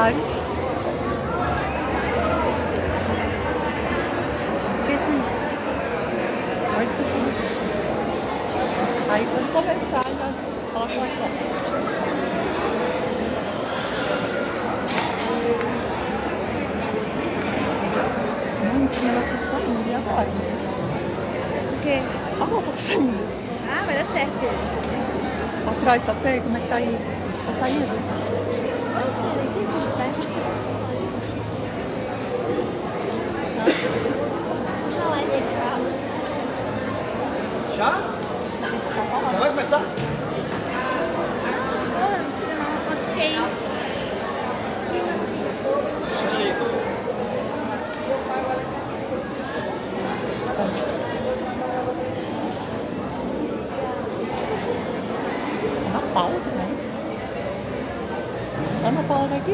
hugs.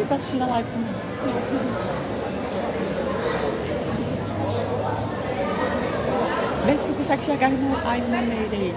think that's she like me. Best to Kusakshagano, I'm not.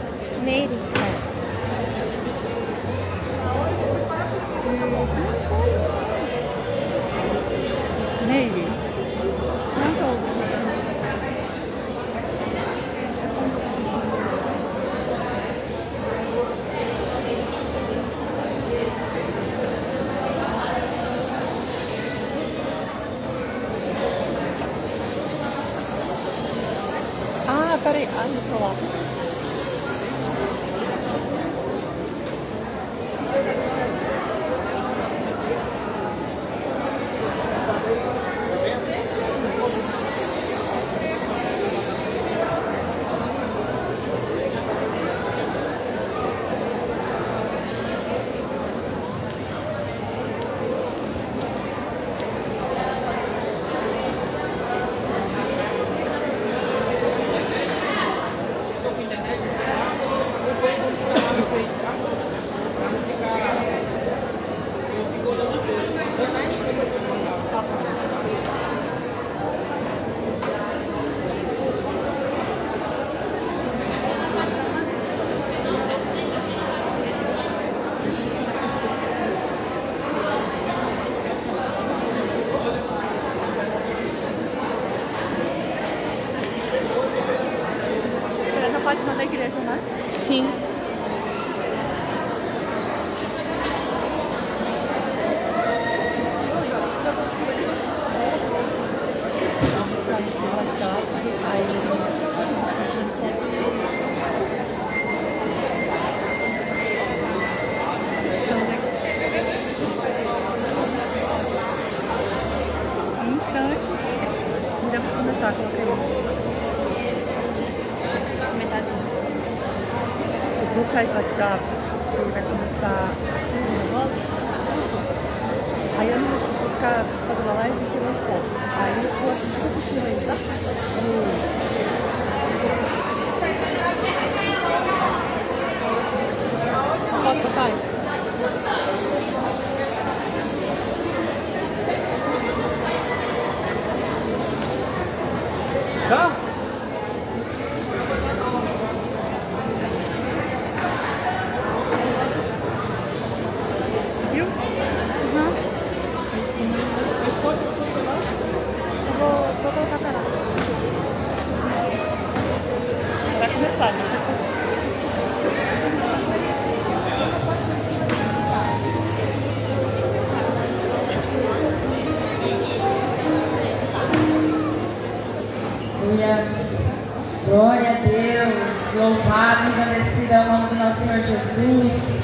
Jesus.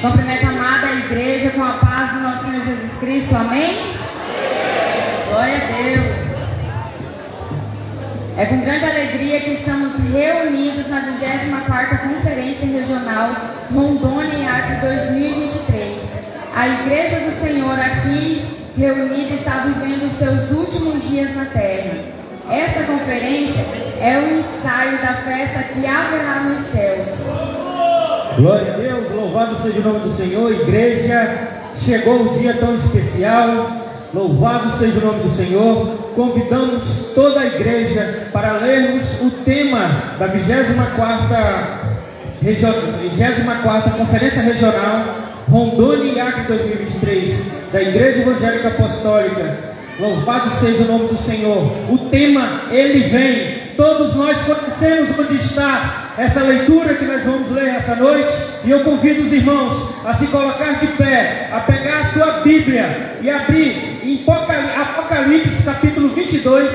Cumprimento a amada igreja com a paz do nosso Senhor Jesus Cristo. Amém? Amém? Glória a Deus. É com grande alegria que estamos reunidos na 24 Conferência Regional Rondônia e Acre 2023. A igreja do Senhor aqui reunida está vivendo os seus últimos dias na terra. Esta conferência é o um ensaio da festa que haverá nos céus. Glória louvado seja o nome do Senhor, igreja. Chegou o dia tão especial. Louvado seja o nome do Senhor. Convidamos toda a igreja para lermos o tema da 24 24 Conferência Regional Rondônia e Acre 2023 da Igreja Evangélica Apostólica. Louvado seja o nome do Senhor. O tema, ele vem. Todos nós conhecemos onde está essa leitura que nós vamos ler essa noite. E eu convido os irmãos a se colocar de pé, a pegar a sua Bíblia e abrir em Apocalipse capítulo 22,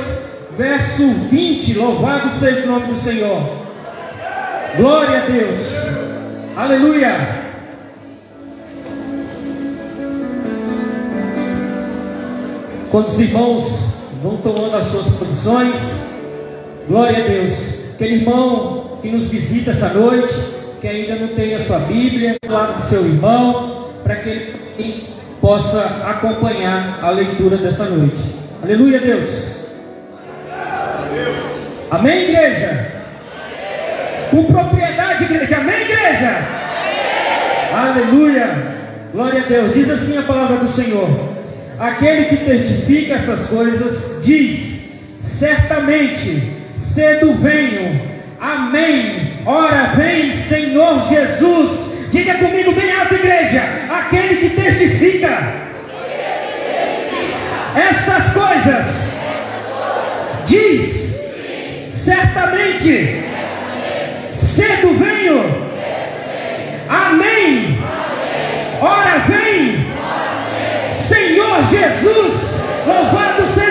verso 20. Louvado seja o nome do Senhor. Glória a Deus. Aleluia. Quando os irmãos vão tomando as suas posições, glória a Deus. Aquele irmão que nos visita essa noite, que ainda não tem a sua Bíblia, do lado do seu irmão, para que ele possa acompanhar a leitura dessa noite. Aleluia, Deus. Amém, igreja? Com propriedade, igreja. Amém, igreja? Aleluia. Glória a Deus. Diz assim a palavra do Senhor. Aquele que testifica essas coisas diz: certamente, cedo venho. Amém. Ora vem, Senhor Jesus. Diga comigo bem alto, igreja. Aquele que testifica essas coisas diz: certamente, cedo venho. Amém. Ora vem. Senhor Jesus. Louvado seja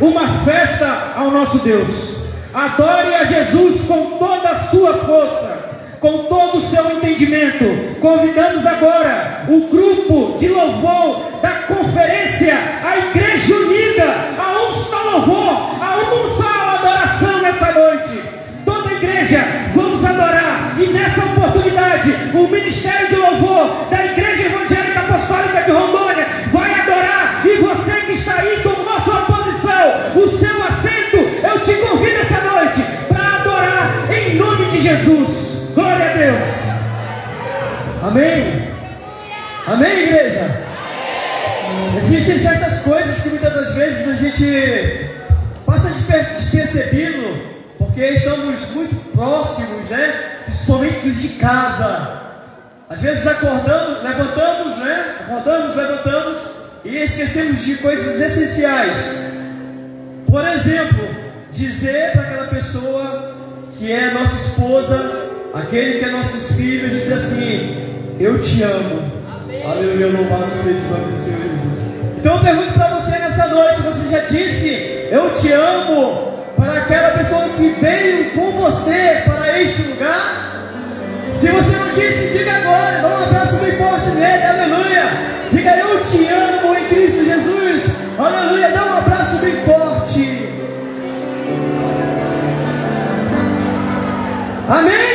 uma festa ao nosso Deus. Adore a Jesus com toda a sua força com todo o seu entendimento. Convidamos agora o grupo de louvor da conferência, a Igreja Unida, a um só louvor, a uma só adoração nessa noite. Toda a igreja, vamos adorar. E nessa oportunidade, o Ministério de Louvor da Igreja Evangélica Apostólica de Rondônia vai adorar. E você que está aí o seu assento, eu te convido essa noite para adorar em nome de Jesus. Glória a Deus. Amém? Amém, igreja? Existem certas coisas que muitas das vezes a gente passa despercebido, porque estamos muito próximos, né? Principalmente de casa. Às vezes acordamos, levantamos, né? Acordamos, levantamos e esquecemos de coisas essenciais. Por exemplo, dizer para aquela pessoa que é nossa esposa Aquele que é nossos filhos diz assim: Eu te amo. Amém. Aleluia, louvado seja o nome do Senhor Jesus. Então eu pergunto para você nessa noite: você já disse Eu te amo para aquela pessoa que veio com você para este lugar? Se você não disse, diga agora, dá um abraço bem forte nele, aleluia. Diga eu te amo em Cristo Jesus, aleluia. Dá um abraço bem forte. Amém.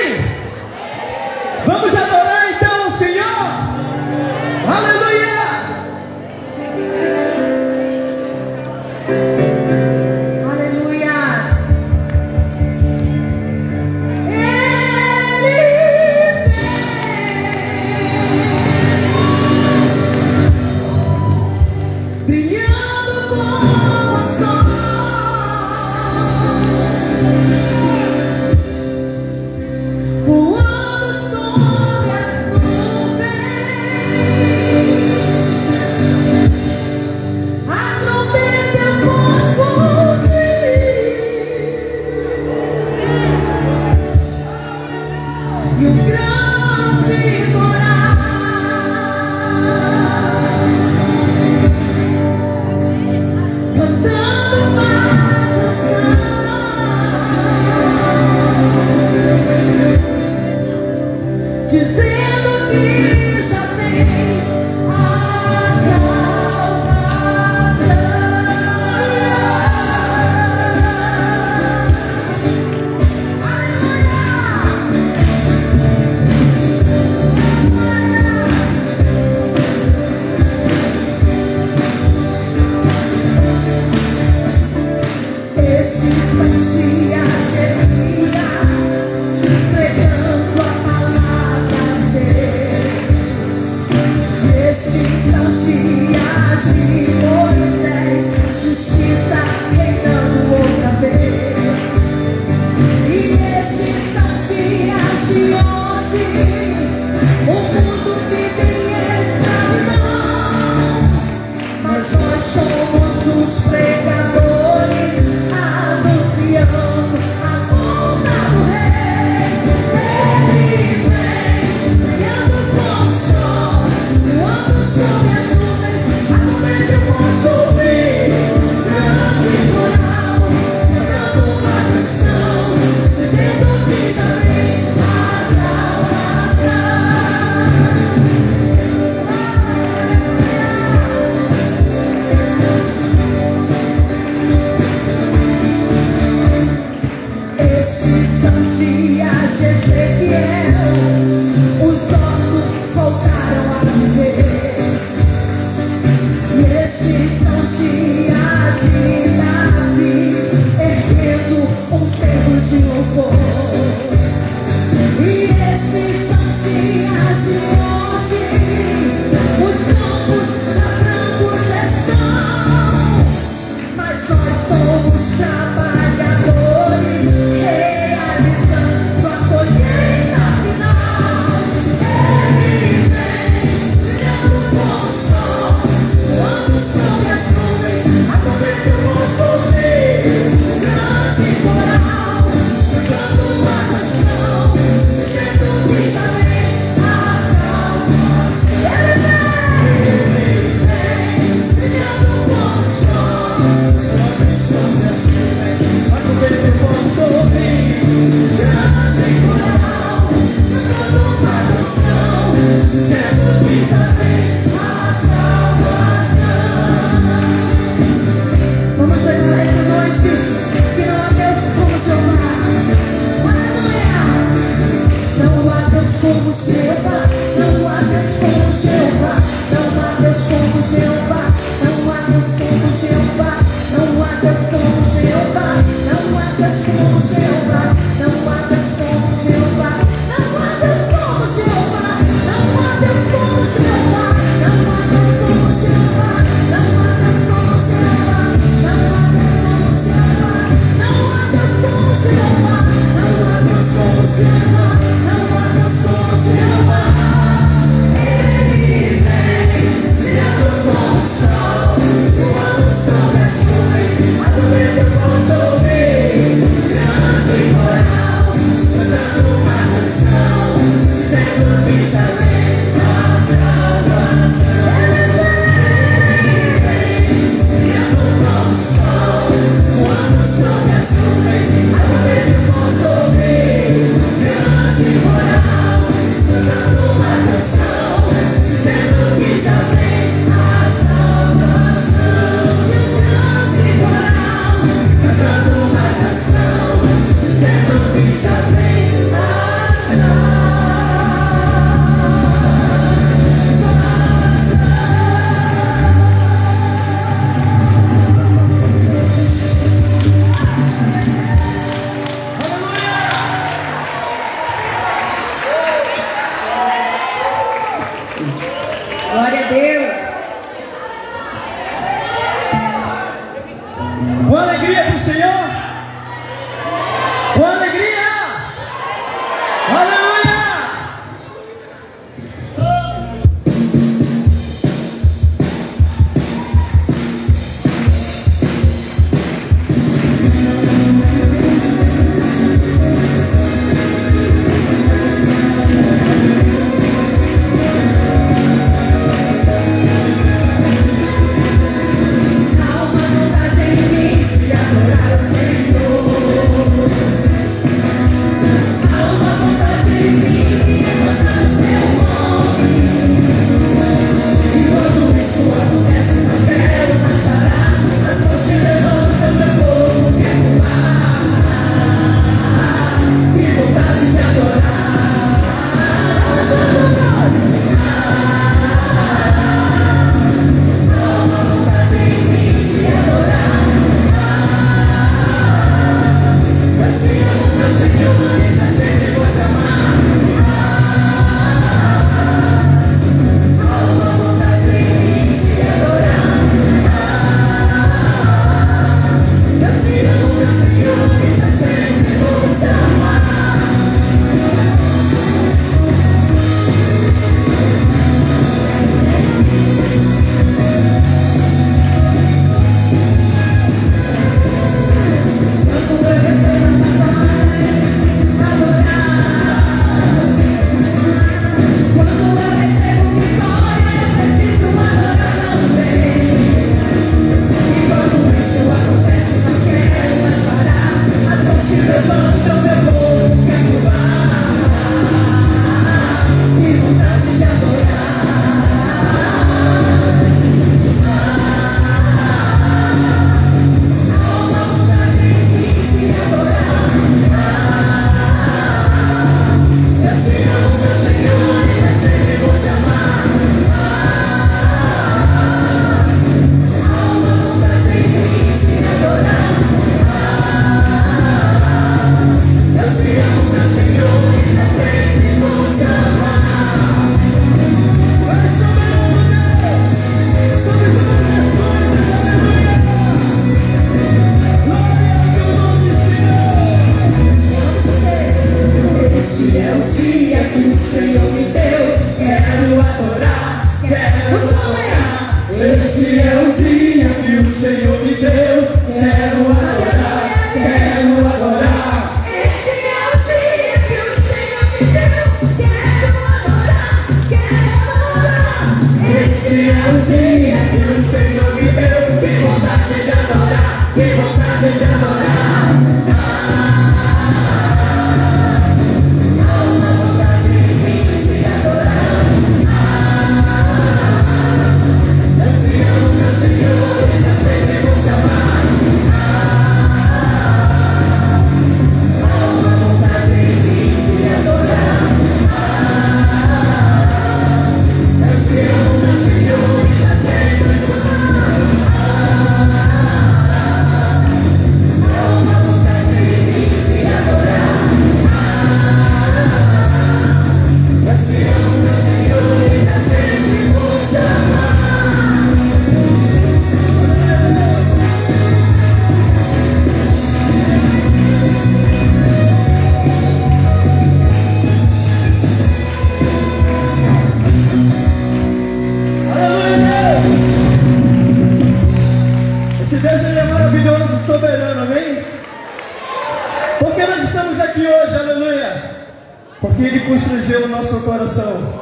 Nosso coração.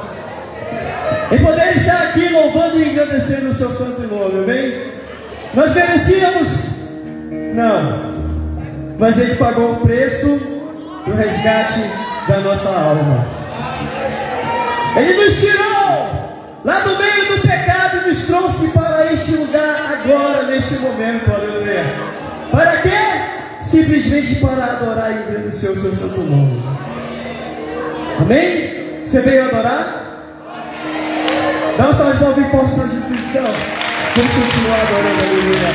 Em poder estar aqui louvando e agradecendo o seu santo nome, amém? Nós merecíamos? Não. Mas Ele pagou o preço do resgate da nossa alma. Ele nos tirou lá do meio do pecado e nos trouxe para este lugar agora, neste momento, aleluia. Para quê? Simplesmente para adorar e agradecer o seu santo nome. Amém? Você veio adorar? Dá um salve palmas bem forte para Jesus, então. Vamos continuar adorando, aleluia.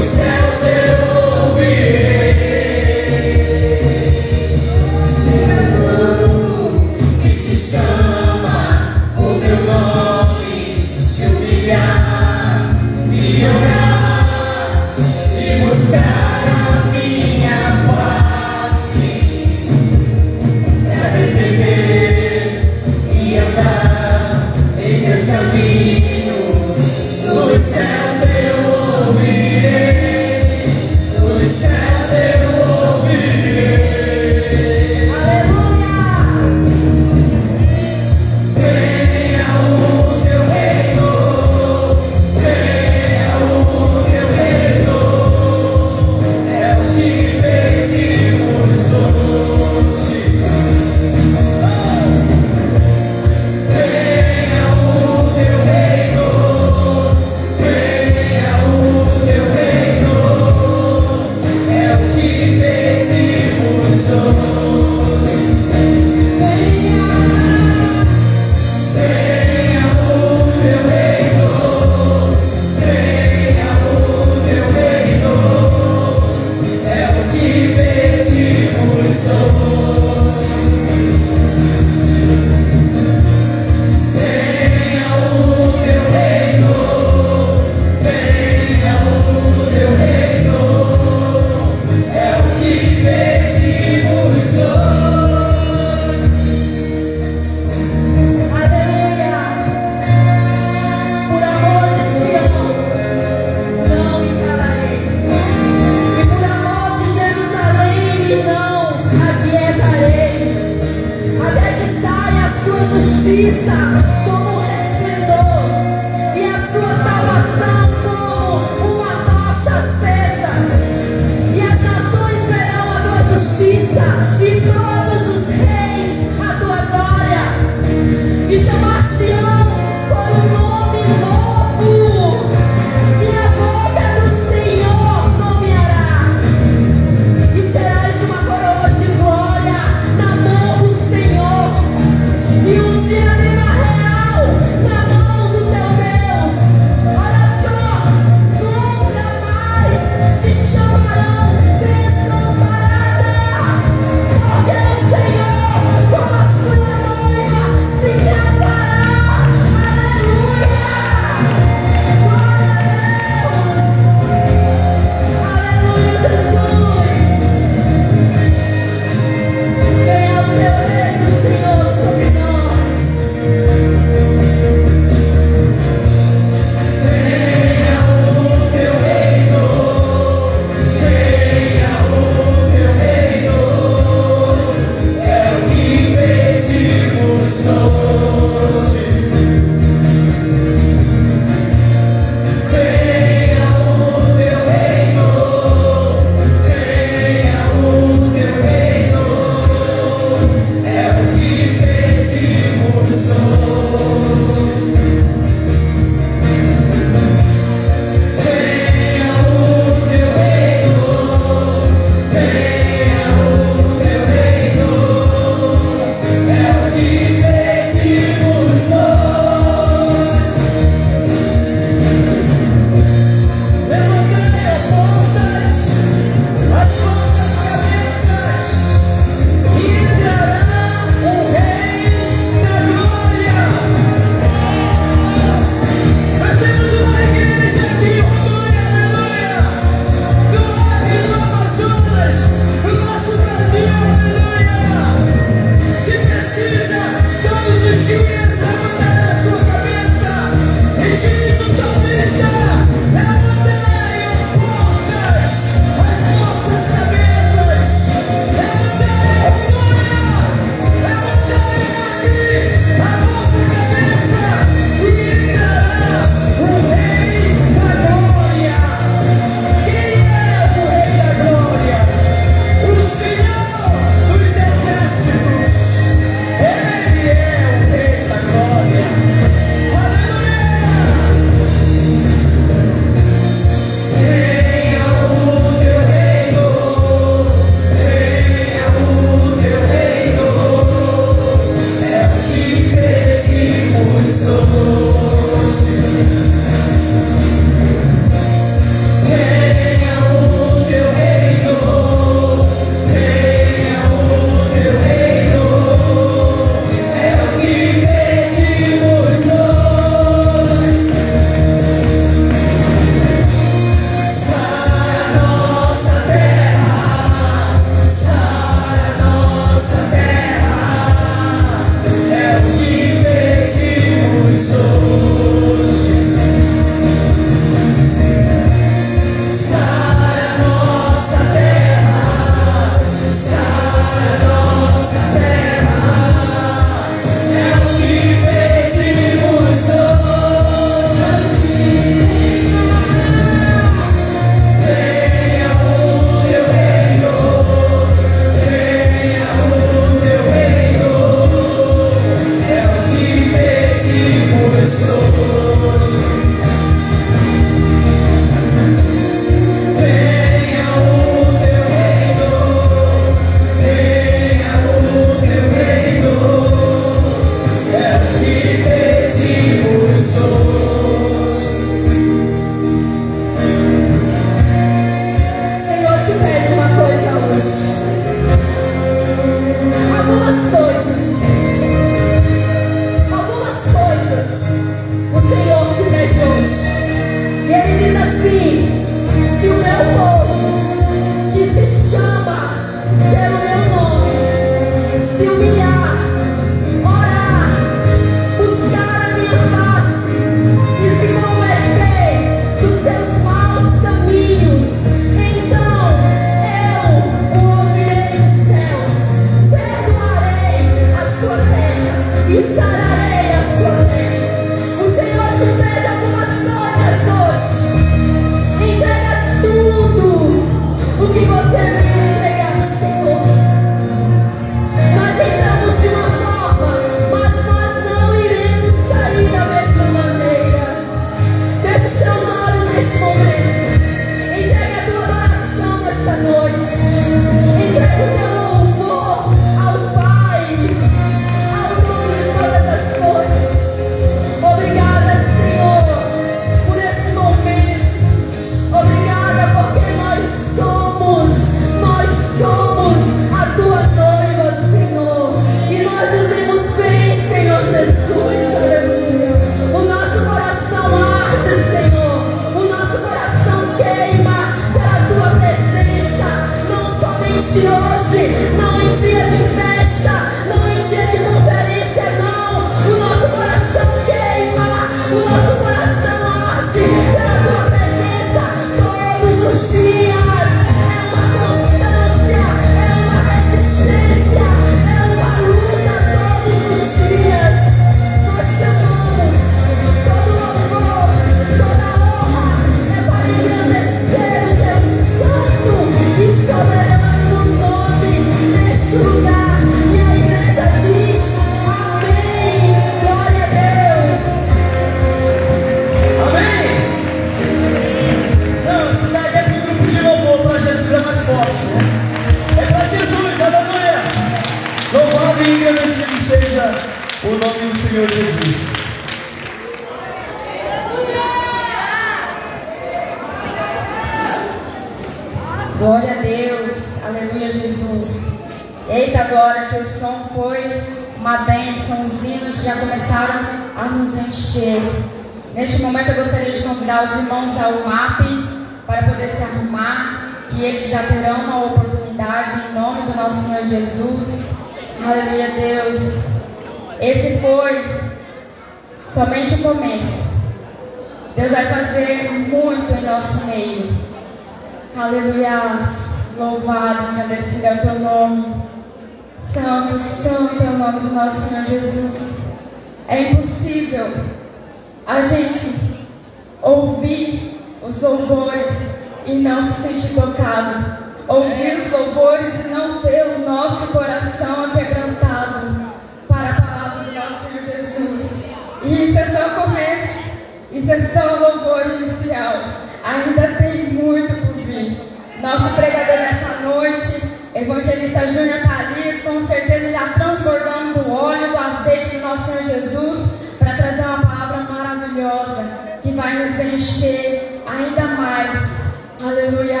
Encher ainda mais. Aleluia.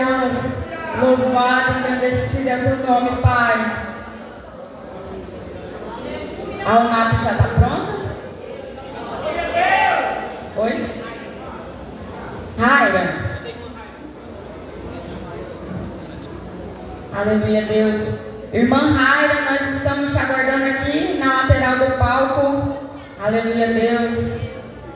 Louvado, engrandecido é o teu nome, Pai. A UNAP já está pronta? Oi? Raira. Aleluia, Deus. Irmã Raira, nós estamos te aguardando aqui na lateral do palco. Aleluia, Deus.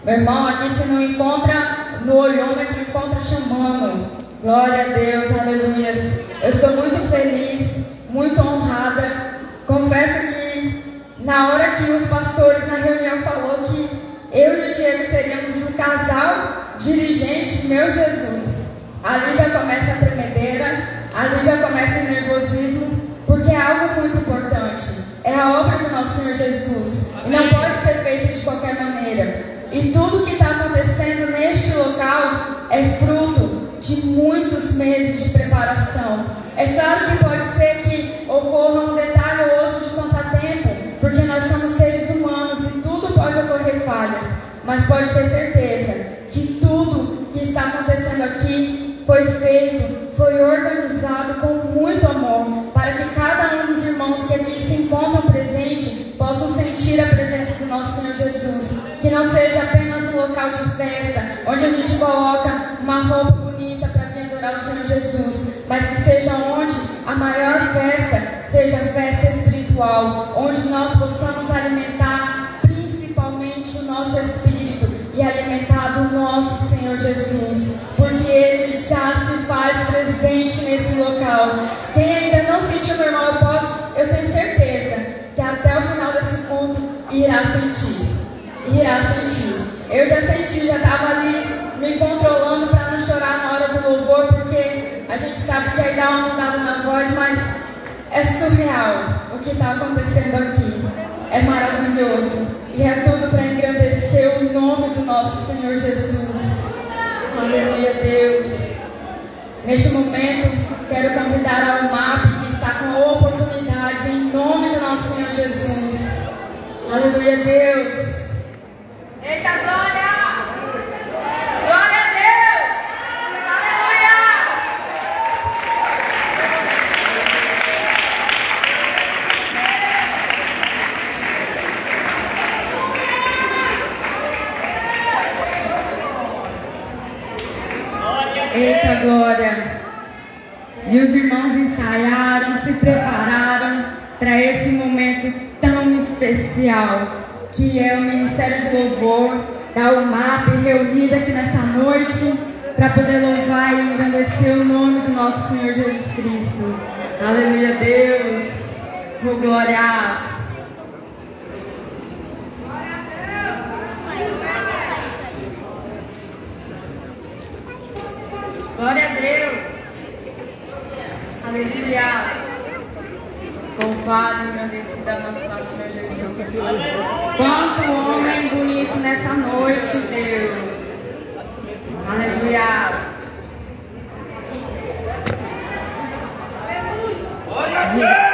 Meu irmão, aqui se não encontra no olhômetro, encontra chamando. Glória a Deus, aleluia. Eu estou muito feliz, muito honrada. Confesso que na hora que os pastores na reunião falou que eu e o Diego seríamos um casal dirigente, meu Jesus. Ali já começa a tremedeira, ali já começa o nervosismo, porque é algo muito importante. É a obra do nosso Senhor Jesus. E não pode ser feito de qualquer maneira. E tudo que está acontecendo neste local é fruto de muitos meses de preparação. É claro que pode ser que ocorra um detalhe ou outro de contratempo, porque nós somos seres humanos e tudo pode ocorrer falhas. Mas pode ter certeza que tudo que está acontecendo aqui foi feito, foi organizado com muito amor, para que cada um dos irmãos que aqui se encontram presentes possam sentir a presença do nosso Senhor Jesus. Que não seja apenas local de festa, onde a gente coloca uma roupa bonita para vir adorar o Senhor Jesus, mas que seja onde a maior festa seja a festa espiritual, onde nós possamos alimentar principalmente o nosso espírito e alimentar do nosso Senhor Jesus, porque Ele já se faz presente nesse local. Quem ainda não sentiu, meu irmão, eu posso, eu tenho certeza que até o final desse culto irá sentir, irá sentir. Eu já senti, já estava ali me controlando para não chorar na hora do louvor, porque a gente sabe que aí dá uma mudada na voz, mas é surreal o que está acontecendo aqui. É maravilhoso. E é tudo para engrandecer o nome do nosso Senhor Jesus. Aleluia, Deus. Neste momento, quero convidar a UMAP, que está com a oportunidade, em nome do nosso Senhor Jesus. Aleluia, Deus. Eita glória! Glória a Deus! Aleluia! Eita glória! E os irmãos ensaiaram, se prepararam para esse momento tão especial que é o Ministério de Louvor da UMAP reunida aqui nessa noite para poder louvar e engrandecer o nome do nosso Senhor Jesus Cristo. Aleluia, Deus! Oh, glória! Glória a Deus! Aleluia! Louvado e engrandecido é o nome do nosso Senhor Jesus. Quanto homem bonito nessa noite, Deus. Aleluia. Aleluia.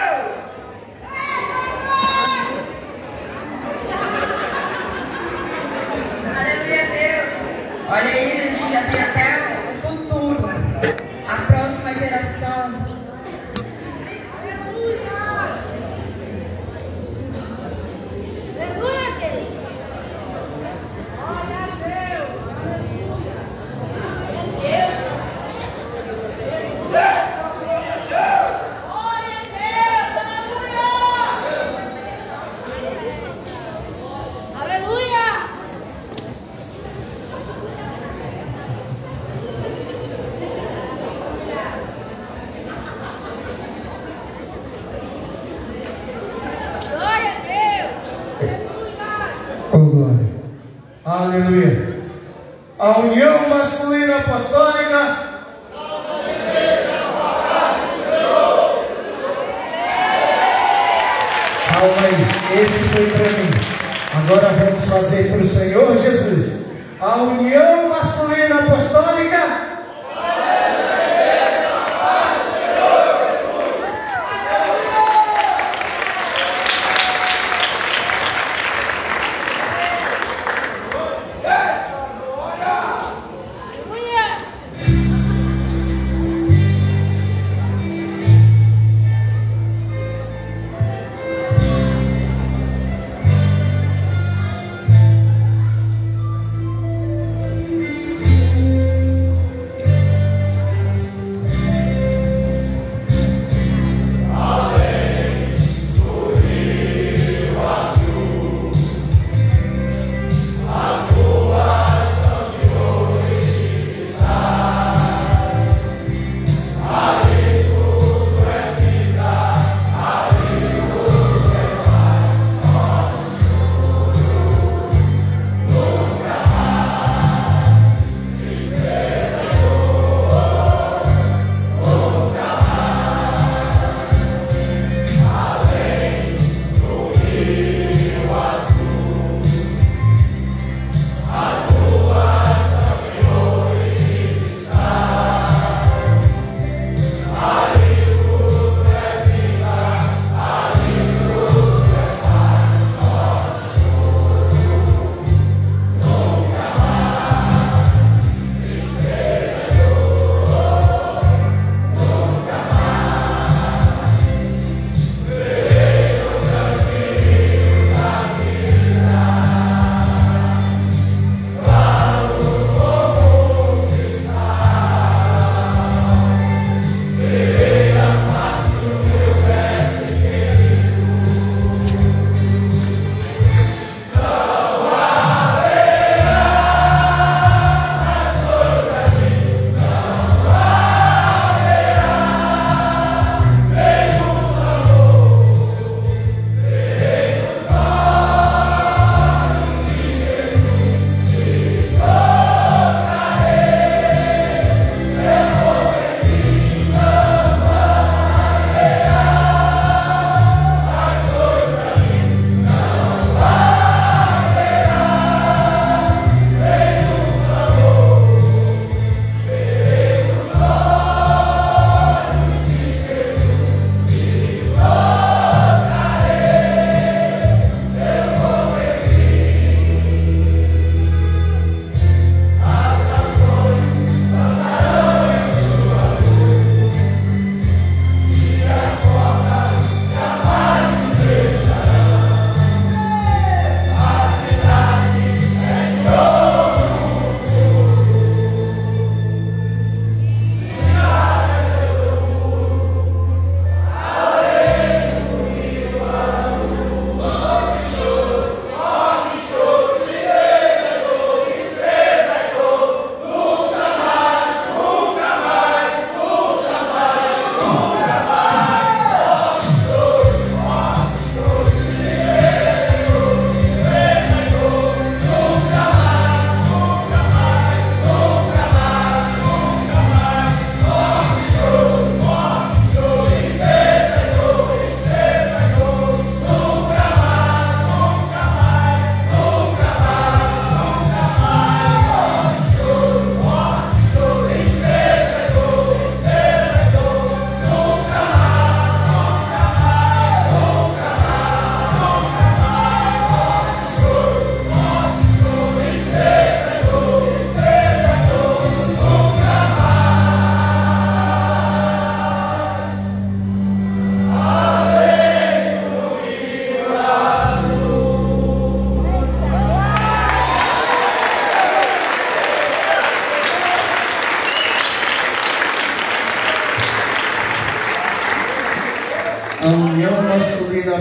Olha aí, a gente já tem até o futuro. A próxima geração Aleluia. A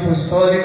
apostólica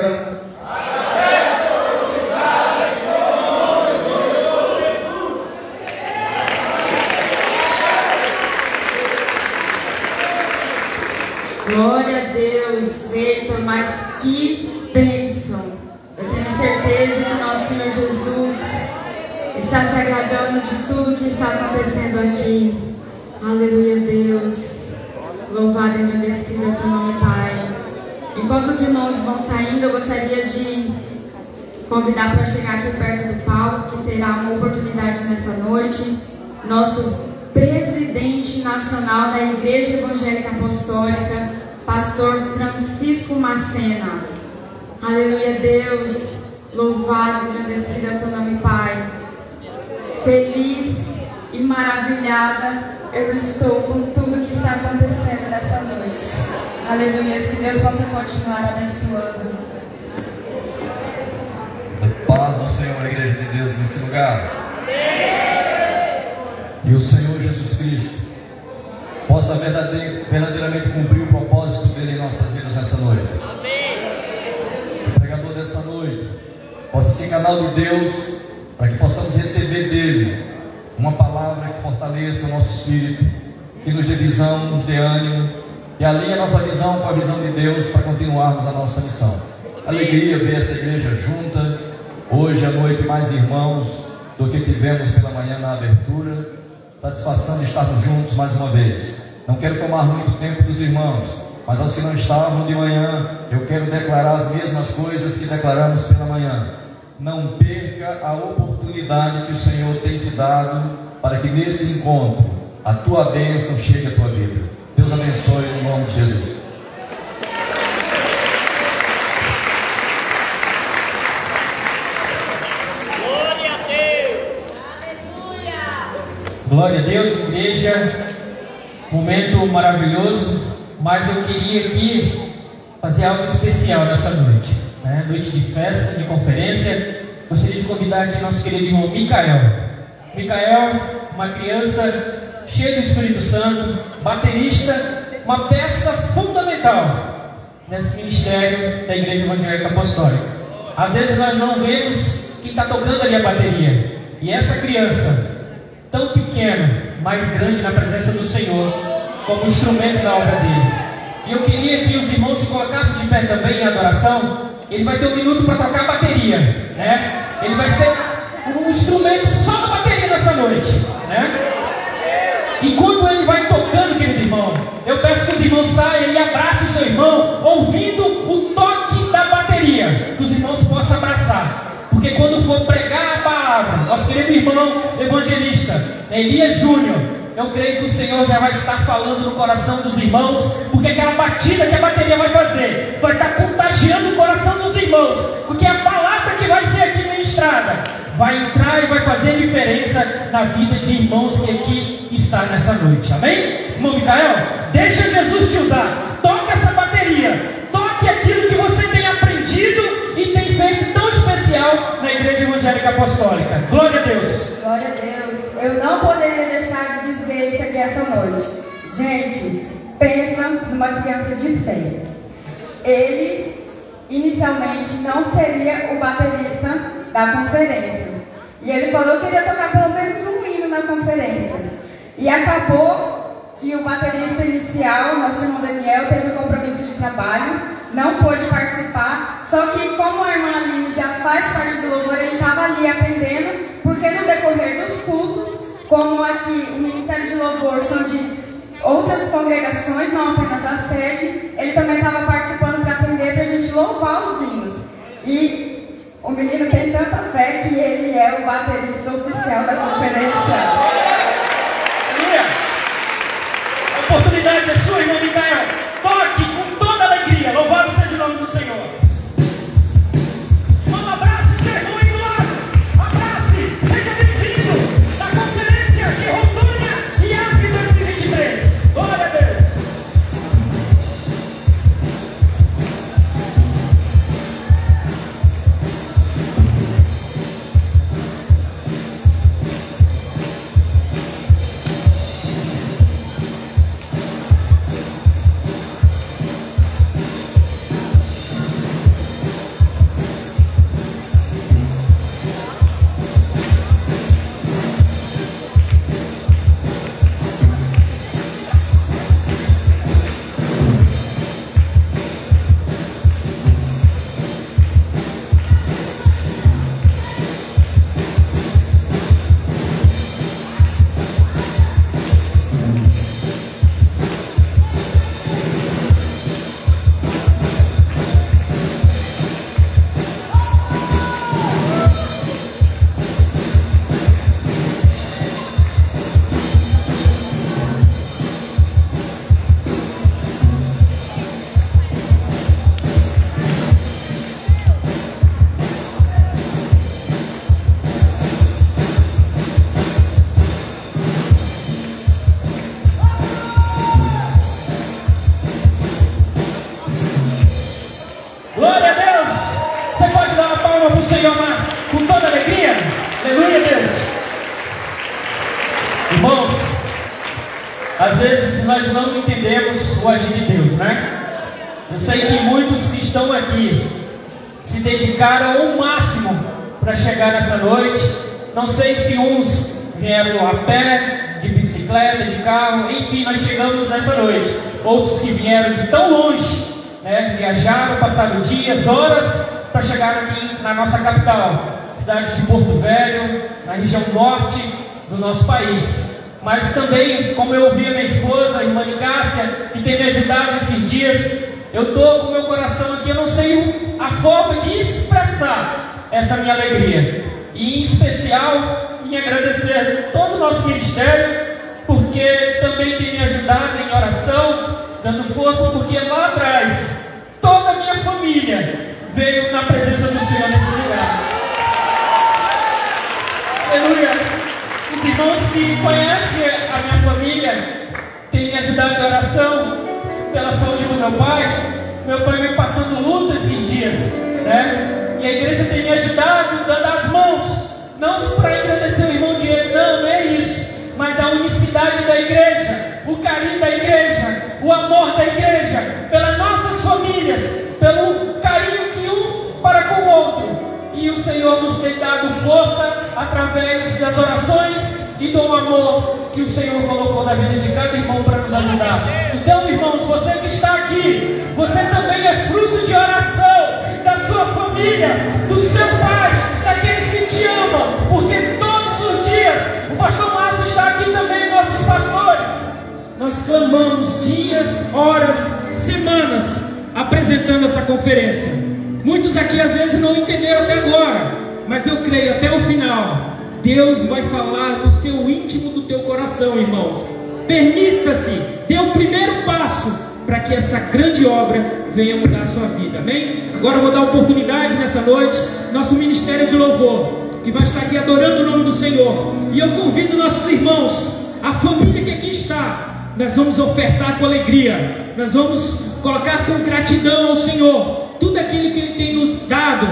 Apostólica, pastor Francisco Macena. Aleluia, Deus. Louvado agradecido o teu nome, Pai. Feliz e maravilhada eu estou com tudo que está acontecendo nessa noite. Aleluia, que Deus possa continuar abençoando. A paz do Senhor, a igreja de Deus nesse lugar. E o Senhor Jesus Cristo possa verdadeiramente cumprir o propósito dele em nossas vidas nessa noite. O pregador dessa noite possa ser canal de Deus para que possamos receber dele uma palavra que fortaleça o nosso espírito, que nos dê visão, nos dê ânimo, e alinhe a nossa visão com a visão de Deus para continuarmos a nossa missão. Alegria ver essa igreja junta, hoje à noite mais irmãos do que tivemos pela manhã na abertura. Satisfação de estarmos juntos mais uma vez. Não quero tomar muito tempo dos irmãos, mas aos que não estavam de manhã, eu quero declarar as mesmas coisas que declaramos pela manhã. Não perca a oportunidade que o Senhor tem te dado para que nesse encontro a tua bênção chegue à tua vida. Deus abençoe em nome de Jesus. Glória a Deus. Glória a Deus, igreja. Momento maravilhoso, mas eu queria aqui fazer algo especial nessa noite né? noite de festa, de conferência. Gostaria de convidar aqui nosso querido irmão Micael. Micael, uma criança cheia do Espírito Santo, baterista, uma peça fundamental nesse ministério da Igreja Evangélica Apostólica. Às vezes nós não vemos quem está tocando ali a bateria. E essa criança, tão pequena, mas grande na presença do Senhor, como instrumento da obra dele. E eu queria que os irmãos se colocassem de pé também em adoração ele vai ter um minuto para tocar a bateria, né? Ele vai ser um instrumento só da bateria nessa noite, né? Enquanto ele vai tocando, querido irmão, eu peço que os irmãos saiam e abracem o seu irmão, ouvindo o toque da bateria, que os irmãos possam abraçar. Porque quando for nosso irmão evangelista Elias Júnior, eu creio que o Senhor já vai estar falando no coração dos irmãos, porque aquela batida que a bateria vai fazer vai estar contagiando o coração dos irmãos, porque a palavra que vai ser aqui ministrada vai entrar e vai fazer diferença na vida de irmãos que aqui está nessa noite. Amém? Irmão Micael, deixa Jesus te usar. Toque essa bateria. Toque aquilo que você especial na Igreja Evangélica Apostólica. Glória a Deus. Glória a Deus. Eu não poderia deixar de dizer isso aqui essa noite. Gente, pensa numa criança de fé. Ele inicialmente não seria o baterista da conferência. E ele falou que iria tocar pelo menos um hino na conferência. E acabou que o baterista inicial, nosso irmão Daniel, teve um compromisso de trabalho, não pôde participar. Só que como a irmã Aline já faz parte do louvor, ele estava ali aprendendo, porque no decorrer dos cultos, como aqui o Ministério de Louvor são de outras congregações, não apenas a sede, ele também estava participando para aprender para a gente louvar os hinos. E o menino tem tanta fé que ele é o baterista oficial da conferência. Aleluia! A oportunidade é sua, irmão Micael. Toque com toda alegria. Louvado seja o nome do Senhor. Não sei se uns vieram a pé, de bicicleta, de carro, enfim, nós chegamos nessa noite. Outros que vieram de tão longe, né, viajaram, passaram dias, horas para chegar aqui na nossa capital, cidade de Porto Velho, na região norte do nosso país. Mas também, como eu ouvi a minha esposa, a irmã Cássia, que tem me ajudado esses dias, eu estou com meu coração aqui, eu não sei a forma de expressar essa minha alegria. E em especial, em agradecer todo o nosso ministério, porque também tem me ajudado em oração, dando força, porque lá atrás, toda a minha família veio na presença do Senhor nesse lugar. Aleluia. Os irmãos que conhecem a minha família têm me ajudado em oração pela saúde do meu pai. Meu pai vem passando luta esses dias, né? E a igreja tem me ajudado, dando as mãos, não para agradecer o irmão Diego, não, não é isso, mas a unicidade da igreja, o carinho da igreja, o amor da igreja, pelas nossas famílias, pelo carinho que um para com o outro. E o Senhor nos tem dado força através das orações e do amor que o Senhor colocou na vida de cada irmão para nos ajudar. Então, irmãos, você que está aqui, você também é fruto de oração da sua família, do seu pai, daqueles que te amam, porque todos os dias o pastor Márcio está aqui também, nossos pastores. Nós clamamos dias, horas, semanas apresentando essa conferência. Muitos aqui às vezes não entenderam até agora, mas eu creio até o final. Deus vai falar no seu íntimo do teu coração, irmãos. Permita-se, dê o primeiro passo para que essa grande obra venha mudar a sua vida. Amém? Agora eu vou dar oportunidade nessa noite, nosso ministério de louvor, que vai estar aqui adorando o nome do Senhor. E eu convido nossos irmãos, a família que aqui está, nós vamos ofertar com alegria, nós vamos colocar com gratidão ao Senhor tudo aquilo que Ele tem nos dado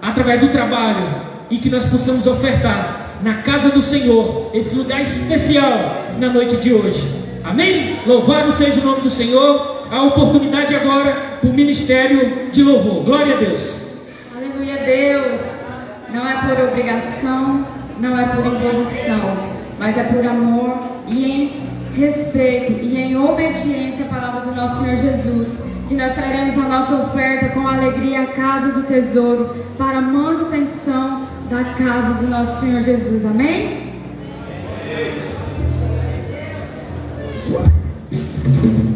através do trabalho e que nós possamos ofertar na casa do Senhor esse lugar especial na noite de hoje. Amém? Louvado seja o nome do Senhor. A oportunidade agora para o ministério de louvor. Glória a Deus. Aleluia, Deus. Não é por obrigação, não é por imposição, mas é por amor e em respeito e em obediência à palavra do nosso Senhor Jesus que nós traremos a nossa oferta com alegria à casa do tesouro para manutenção da casa do nosso Senhor Jesus. Amém? Senhor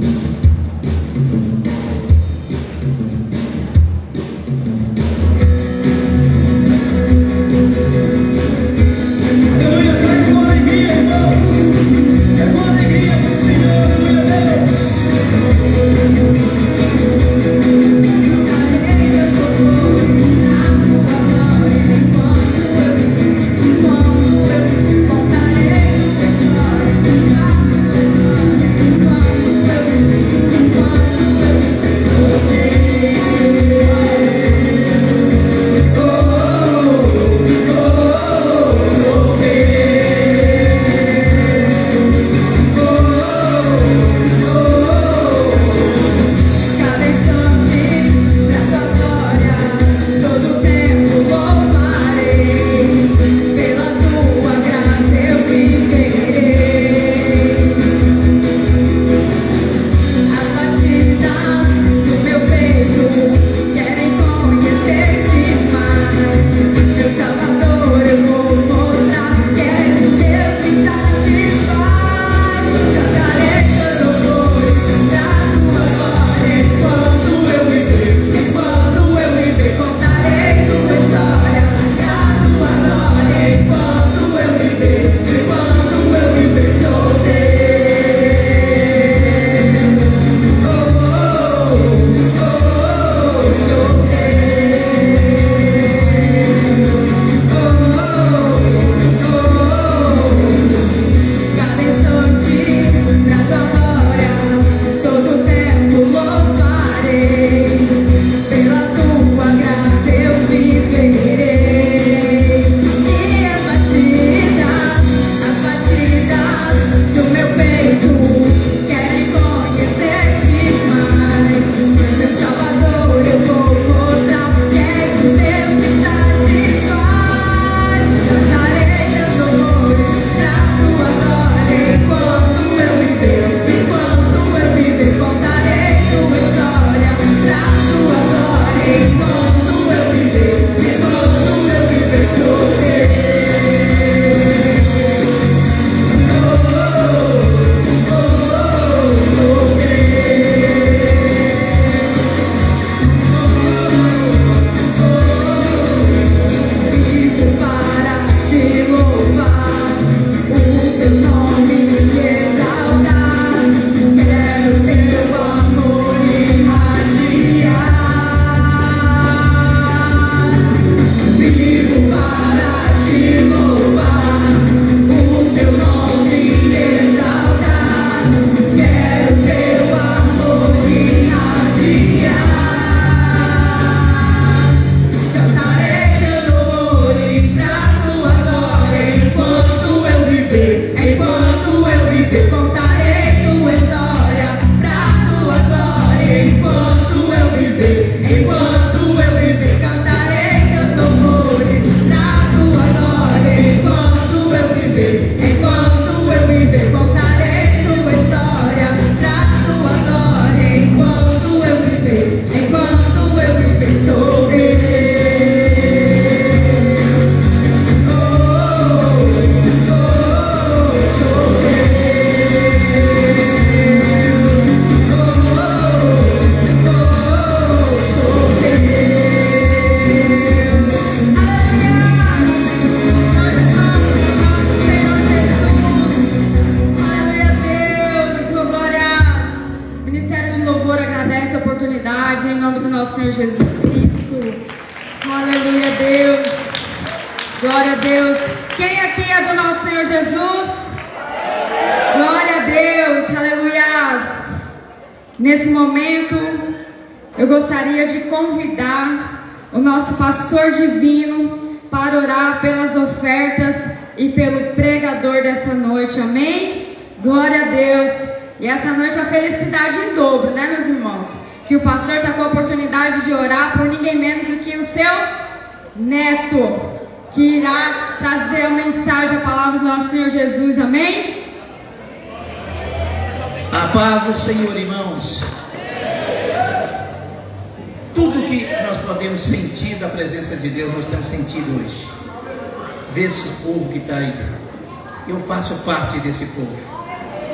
desse povo.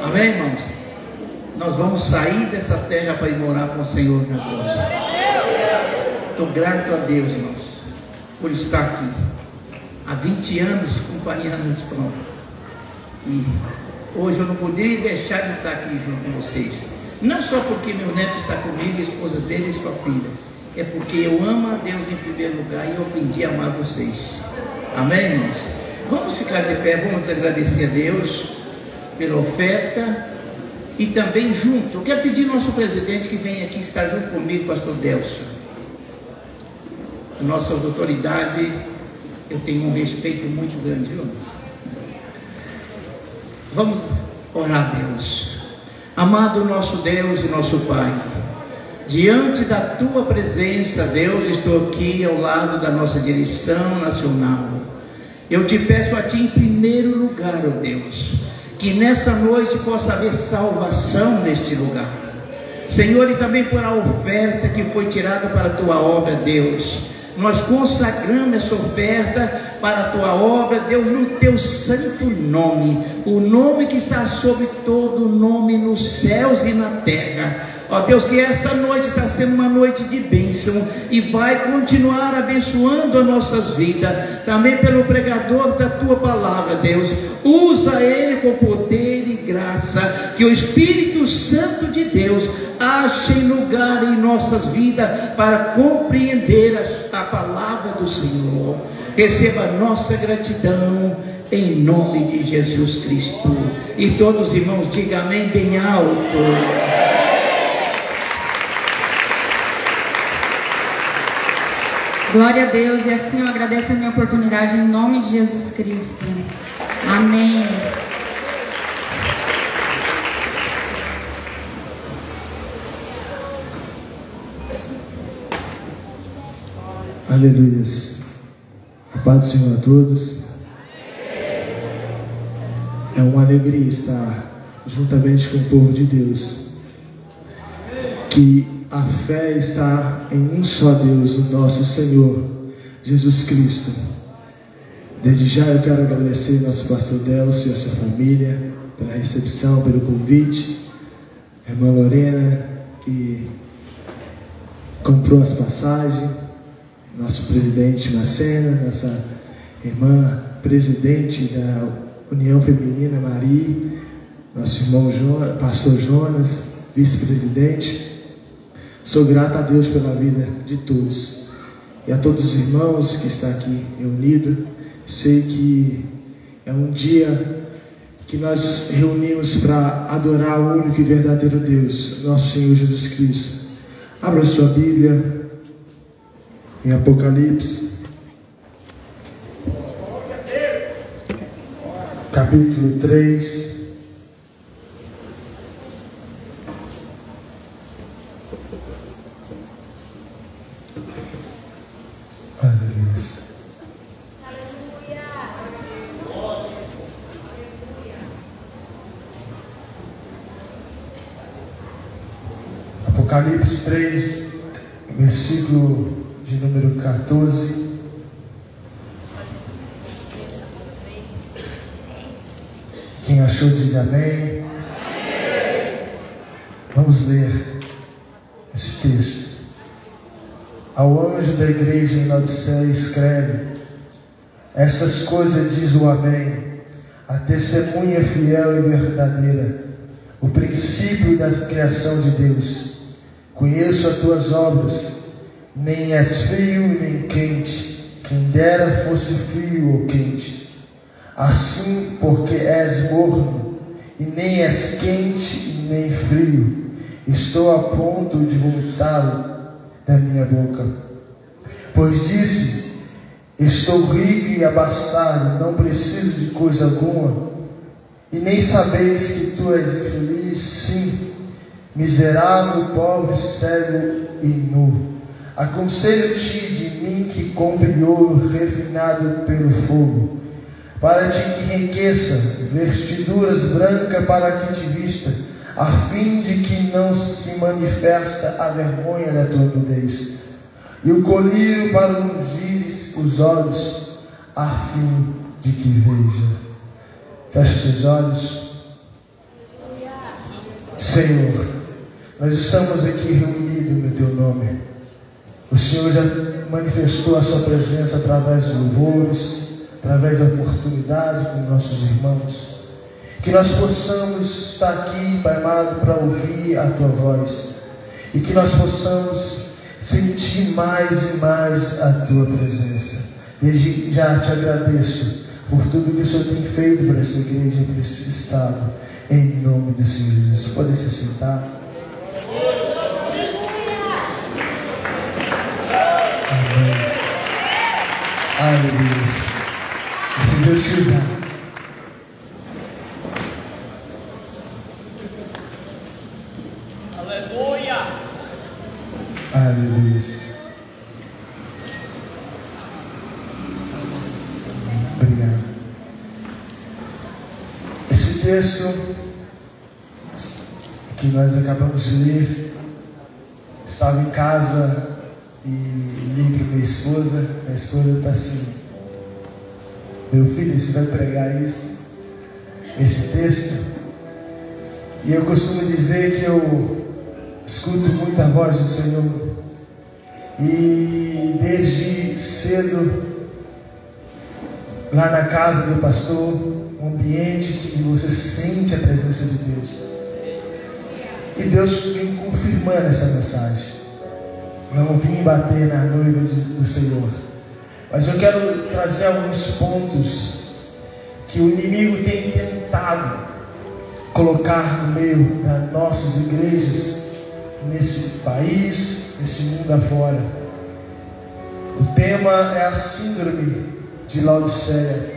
Amém, irmãos? Nós vamos sair dessa terra para ir morar com o Senhor na glória. Estou grato a Deus, irmãos, por estar aqui há 20 anos acompanhando esse pronto. E hoje eu não poderia deixar de estar aqui junto com vocês. Não só porque meu neto está comigo, a esposa dele e sua filha. É porque eu amo a Deus em primeiro lugar e eu aprendi a amar vocês. Amém, irmãos? Vamos ficar de pé, vamos agradecer a Deus pela oferta e também junto. Eu quero pedir ao nosso presidente que venha aqui estar junto comigo, pastor Delcio. Nossas autoridades eu tenho um respeito muito grande. Vamos orar a Deus. Amado nosso Deus e nosso Pai, diante da tua presença, Deus, estou aqui ao lado da nossa direção nacional. Eu te peço a ti em primeiro lugar, ó oh Deus, que nessa noite possa haver salvação neste lugar. Senhor, e também por a oferta que foi tirada para a tua obra, Deus. Nós consagramos essa oferta para a tua obra, Deus, no teu santo nome, o nome que está sobre todo nome nos céus e na terra. Ó Deus, que esta noite está sendo uma noite de bênção e vai continuar abençoando as nossas vidas, também pelo pregador da tua palavra, Deus. Usa ele com poder e graça, que o Espírito Santo de Deus ache lugar em nossas vidas para compreender a, a palavra do Senhor. Receba a nossa gratidão em nome de Jesus Cristo. E todos os irmãos digam amém bem alto. Glória a Deus, e assim eu agradeço a minha oportunidade em nome de Jesus Cristo. Amém. Aleluia. A paz do Senhor a todos. É uma alegria estar juntamente com o povo de Deus. Que a fé está em um só Deus, o nosso Senhor, Jesus Cristo. Desde já eu quero agradecer nosso pastor Delcio e a sua família pela recepção, pelo convite. A irmã Lorena, que comprou as passagens nosso presidente Macena, nossa irmã presidente da União Feminina Maria, nosso irmão pastor Jonas, vice-presidente. Sou grato a Deus pela vida de todos e a todos os irmãos que estão aqui reunidos. Sei que é um dia que nós reunimos para adorar o único e verdadeiro Deus, nosso Senhor Jesus Cristo. Abra sua Bíblia em Apocalipse, capítulo 3. Apocalipse 3, versículo de número 14. Quem achou, diga amém. Vamos ler esse texto. Ao anjo da igreja em Laodiceia escreve: Essas coisas diz o Amém, a testemunha fiel e verdadeira, o princípio da criação de Deus. Conheço as tuas obras nem és frio nem quente, quem dera fosse frio ou quente. Assim, porque és morno, e nem és quente nem frio, estou a ponto de vomitá-lo da minha boca. Pois disse: Estou rico e abastado, não preciso de coisa alguma, e nem sabeis que tu és infeliz, sim, miserável, pobre, cego e nu. Aconselho-te de mim que compre ouro refinado pelo fogo, para te que enriqueça, vestiduras brancas para que te vista, a fim de que não se manifesta a vergonha da tua nudez, e o colírio para ungires os olhos, a fim de que veja. Feche seus olhos. Senhor, nós estamos aqui reunidos no teu nome. O Senhor já manifestou a sua presença através de louvores, através da oportunidade com nossos irmãos. Que nós possamos estar aqui, Pai amado, para ouvir a tua voz. E que nós possamos sentir mais e mais a tua presença. Desde já te agradeço por tudo que o Senhor tem feito para essa igreja, para esse estado. Em nome do Senhor Jesus. Pode se sentar. Aleluia. Se Deus usar. Aleluia. Aleluia. Obrigado. Esse texto que nós acabamos de ler, estava em casa e minha esposa. Minha esposa está assim: Meu filho, você vai pregar isso? Esse texto? E eu costumo dizer que eu escuto muito a voz do Senhor. E desde cedo, lá na casa do pastor, um ambiente que você sente a presença de Deus. E Deus vem confirmando essa mensagem. Não vim bater na noiva do Senhor. Mas eu quero trazer alguns pontos que o inimigo tem tentado colocar no meio das nossas igrejas, nesse país, nesse mundo afora. O tema é a síndrome de Laodiceia.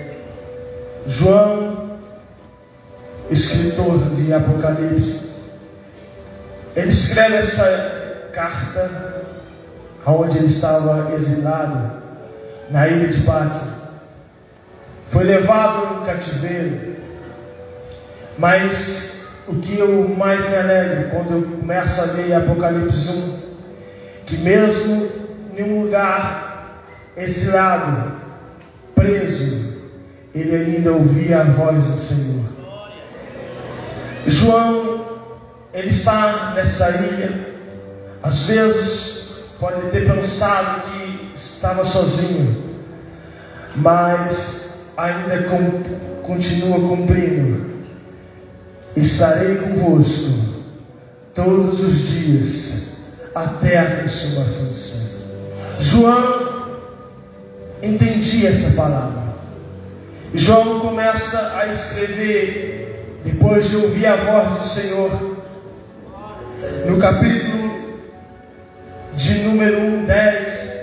João, escritor de Apocalipse, ele escreve essa carta onde ele estava exilado na ilha de Pátria. Foi levado em cativeiro. Mas o que eu mais me alegro quando eu começo a ler Apocalipse 1, que mesmo em um lugar exilado, preso, ele ainda ouvia a voz do Senhor. João, ele está nessa ilha, às vezes pode ter pensado que estava sozinho, mas ainda com, continua cumprindo. Estarei convosco todos os dias até a consumação do século. João entendia essa palavra. João começa a escrever depois de ouvir a voz do Senhor. No capítulo de número 1, 10,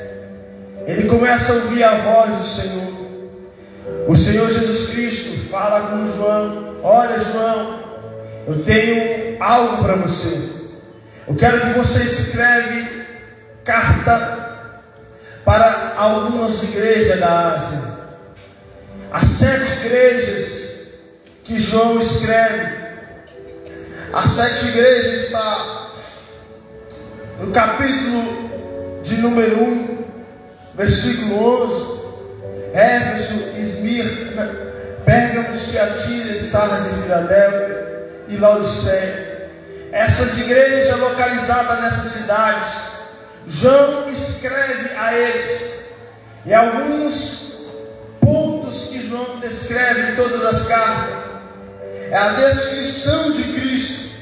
ele começa a ouvir a voz do Senhor. O Senhor Jesus Cristo fala com João: Olha, João, eu tenho algo para você. Eu quero que você escreve carta para algumas igrejas da Ásia. As sete igrejas que João escreve. As sete igrejas está no capítulo de número 1, versículo 11. Éfeso, Esmirna, Pérgamo, Tiatira, Sardes de Filadélfia e Laodiceia. Essas igrejas localizadas nessas cidades, João escreve a eles. E alguns pontos que João descreve em todas as cartas é a descrição de Cristo.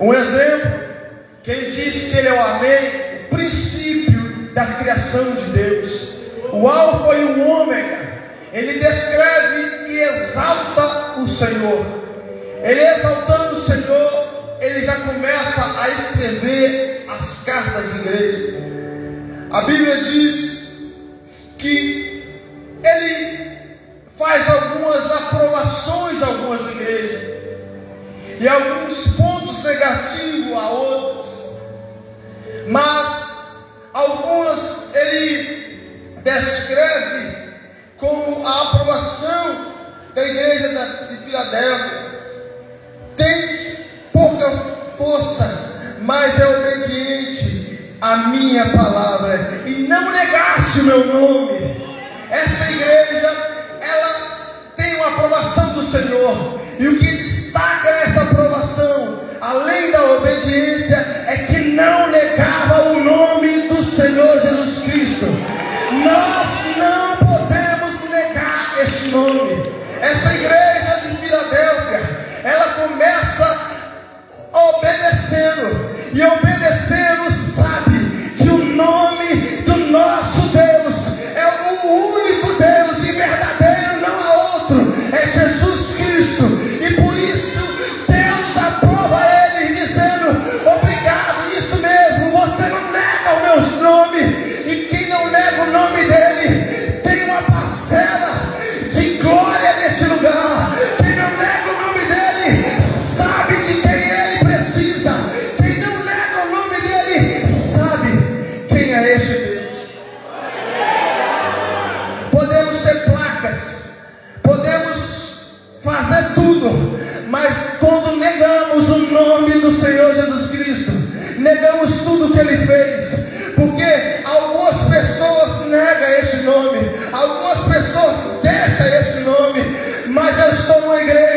Um exemplo que ele diz que ele é o amém, o princípio da criação de Deus, o alfa e o ômega. ele descreve e exalta o Senhor. Ele exaltando o Senhor, ele já começa a escrever as cartas de igreja. A Bíblia diz que ele faz algumas aprovações a algumas igrejas e alguns pontos negativos a outros, mas algumas ele descreve como a aprovação da igreja de Filadélfia. Tens pouca força, mas é obediente à minha palavra, e não negaste o meu nome. Essa igreja, ela tem uma aprovação do Senhor, e o que destaca nessa aprovação, além da obediência, não negava o nome do Senhor Jesus Cristo. Nós não esse nome. Essa igreja de Filadélfia, ela começa obedecendo, e obedecendo sabe que o nome do nosso Senhor Jesus Cristo, negamos tudo que ele fez, porque algumas pessoas negam esse nome, algumas pessoas deixam esse nome, mas eu estou numa igreja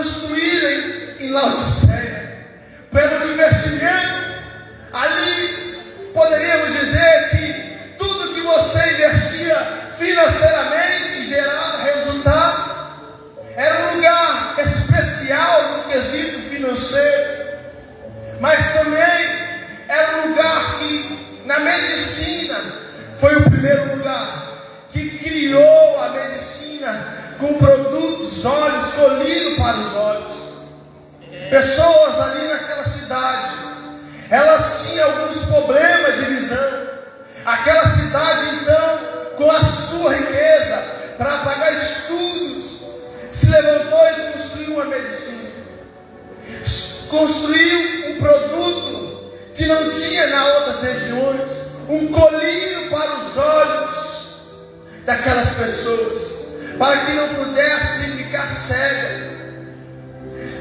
Ásia foi construído em, em Laodiceia. Pelo investimento, ali poderíamos dizer que tudo que você investia financeiramente gerava resultado. Era um lugar especial no quesito financeiro, mas também era um lugar que na medicina foi o primeiro lugar que criou a medicina com produtos, olhos colhidos para os olhos. Pessoas ali naquela cidade, elas tinham alguns problemas de visão. Aquela cidade, então, com a sua riqueza, para pagar estudos, se levantou e construiu uma medicina. Construiu um produto que não tinha nas outras regiões, um colírio para os olhos daquelas pessoas para que não pudesse ficar cega.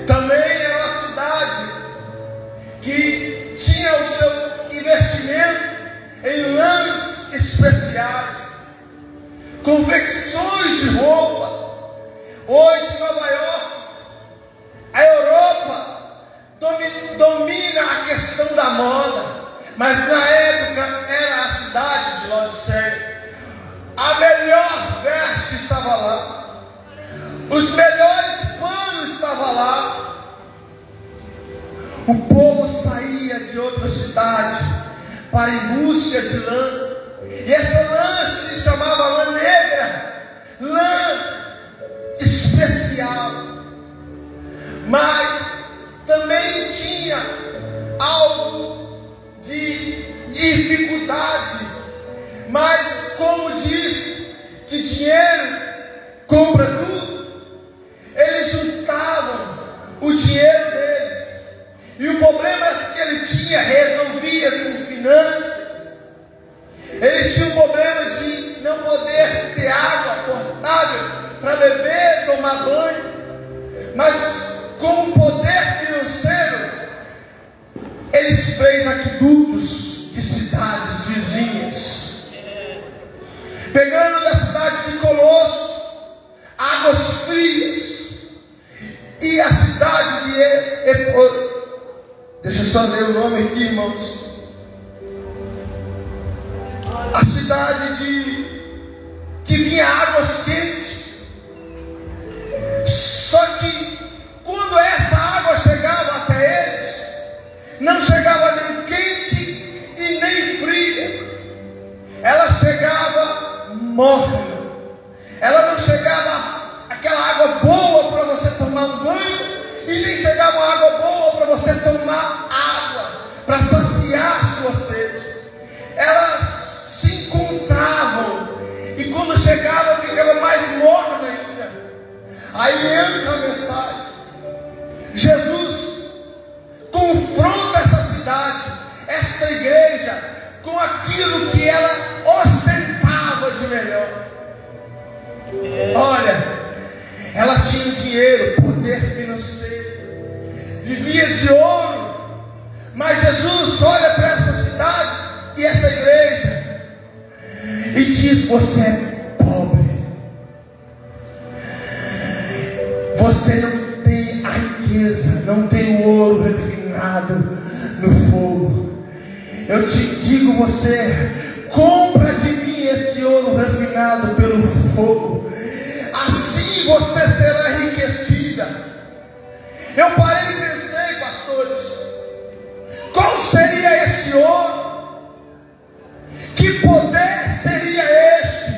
Também era uma cidade que tinha o seu investimento em lãs especiais, confecções de roupa. Hoje Nova York, a Europa domina a questão da moda, mas na época era a cidade de Laodiceia. A melhor veste estava lá. Os melhores panos estavam lá. O povo saía de outra cidade para em busca de lã. E essa lã se chamava lã negra, lã especial. Mas também tinha algo de dificuldade. Mas como diz que dinheiro compra tudo, eles juntavam o dinheiro deles. E o problema que ele tinha resolvia com finanças. Eles tinham problema de não poder ter água portável para beber, tomar banho. Mas com o poder financeiro, eles fez aquedutos de cidades pegando da cidade de Colosso águas frias, e a cidade de e, deixa eu só ler o nome aqui, irmãos. A cidade de que vinha águas quentes. Só que quando essa água chegava até eles, não chegava nem quente e nem fria. Ela chegava morna. Ela não chegava aquela água boa para você tomar um banho, e nem chegava água boa para você tomar água, para saciar sua sede. Elas se encontravam, e quando chegavam, ficava mais morna ainda. Aí entra a mensagem. Jesus confronta essa cidade, esta igreja, com aquilo que ela ostentava nada de melhor. Olha, ela tinha dinheiro, poder financeiro, vivia de ouro. Mas Jesus olha para essa cidade e essa igreja e diz: Você é pobre, você não tem a riqueza, não tem o ouro refinado no fogo. Eu te digo, você Compra de mim esse ouro refinado pelo fogo. Assim você será enriquecida. Eu parei e pensei, pastores, qual seria esse ouro? Que poder seria este?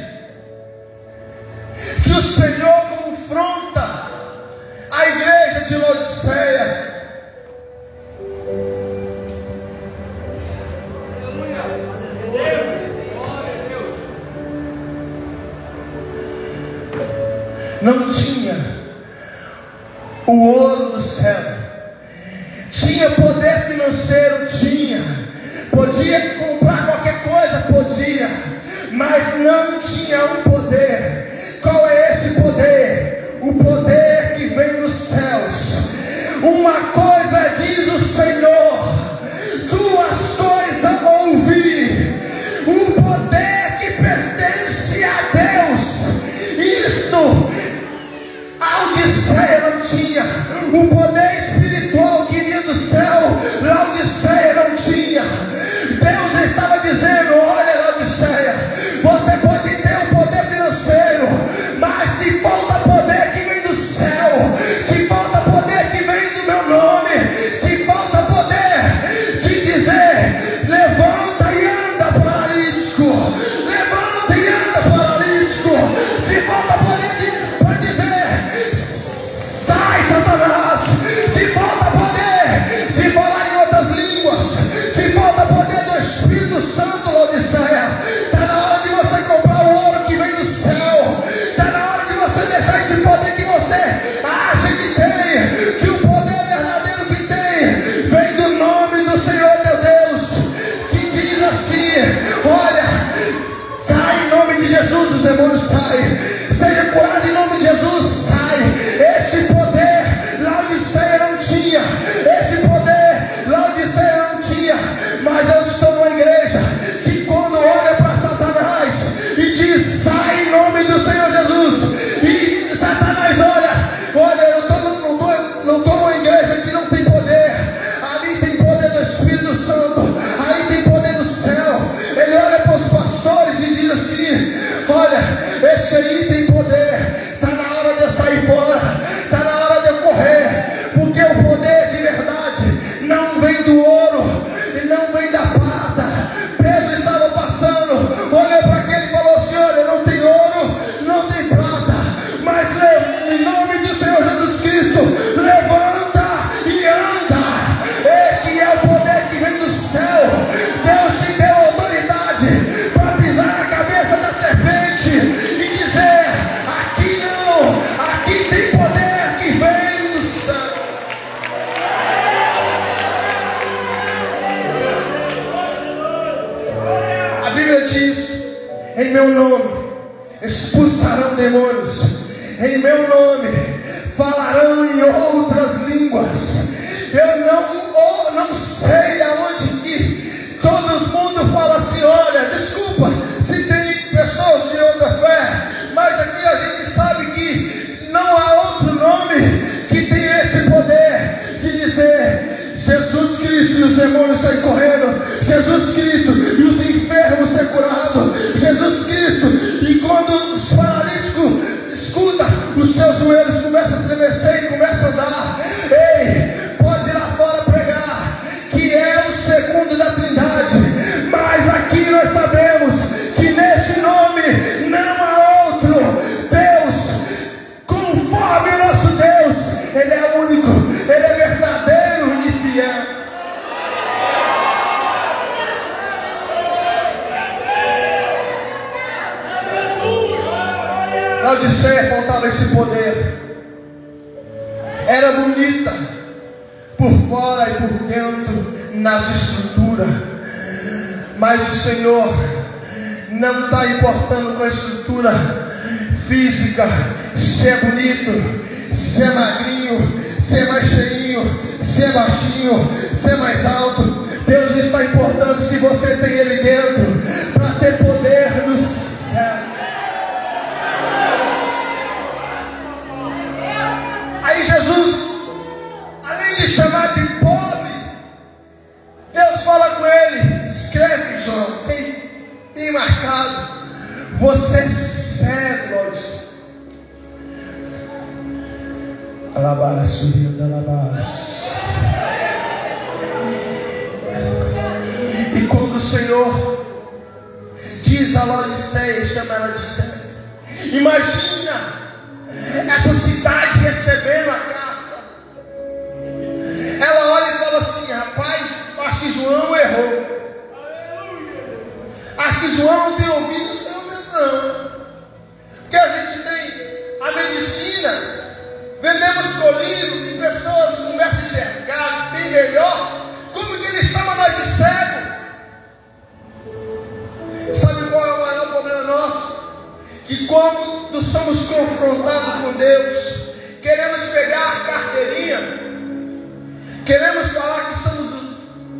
Que o Senhor confronta a igreja de Laodiceia. não tinha o ouro do céu, tinha poder financeiro, tinha, podia comprar qualquer coisa, podia, mas não tinha um poder. Qual é esse poder? O poder que vem dos céus. Uma coisa diz o Senhor. o poder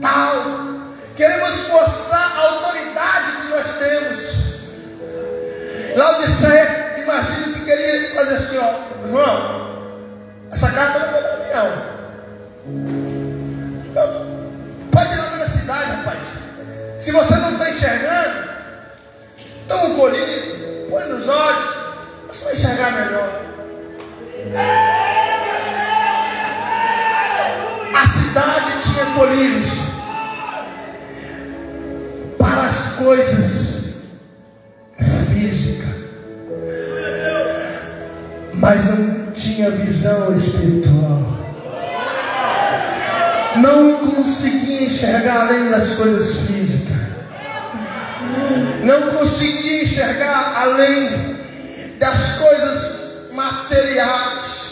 tal. Queremos mostrar a autoridade que nós temos. Laodiceia, imagina que queria fazer assim, ó. João essa carta não é foi para mim, não. Então, pode ir na cidade, rapaz. Se você não está enxergando, toma um colírio, põe nos olhos, é você vai enxergar melhor. A cidade tinha colírios para as coisas é físicas, mas não tinha visão espiritual. Não conseguia enxergar além das coisas físicas. Não conseguia enxergar além das coisas materiais.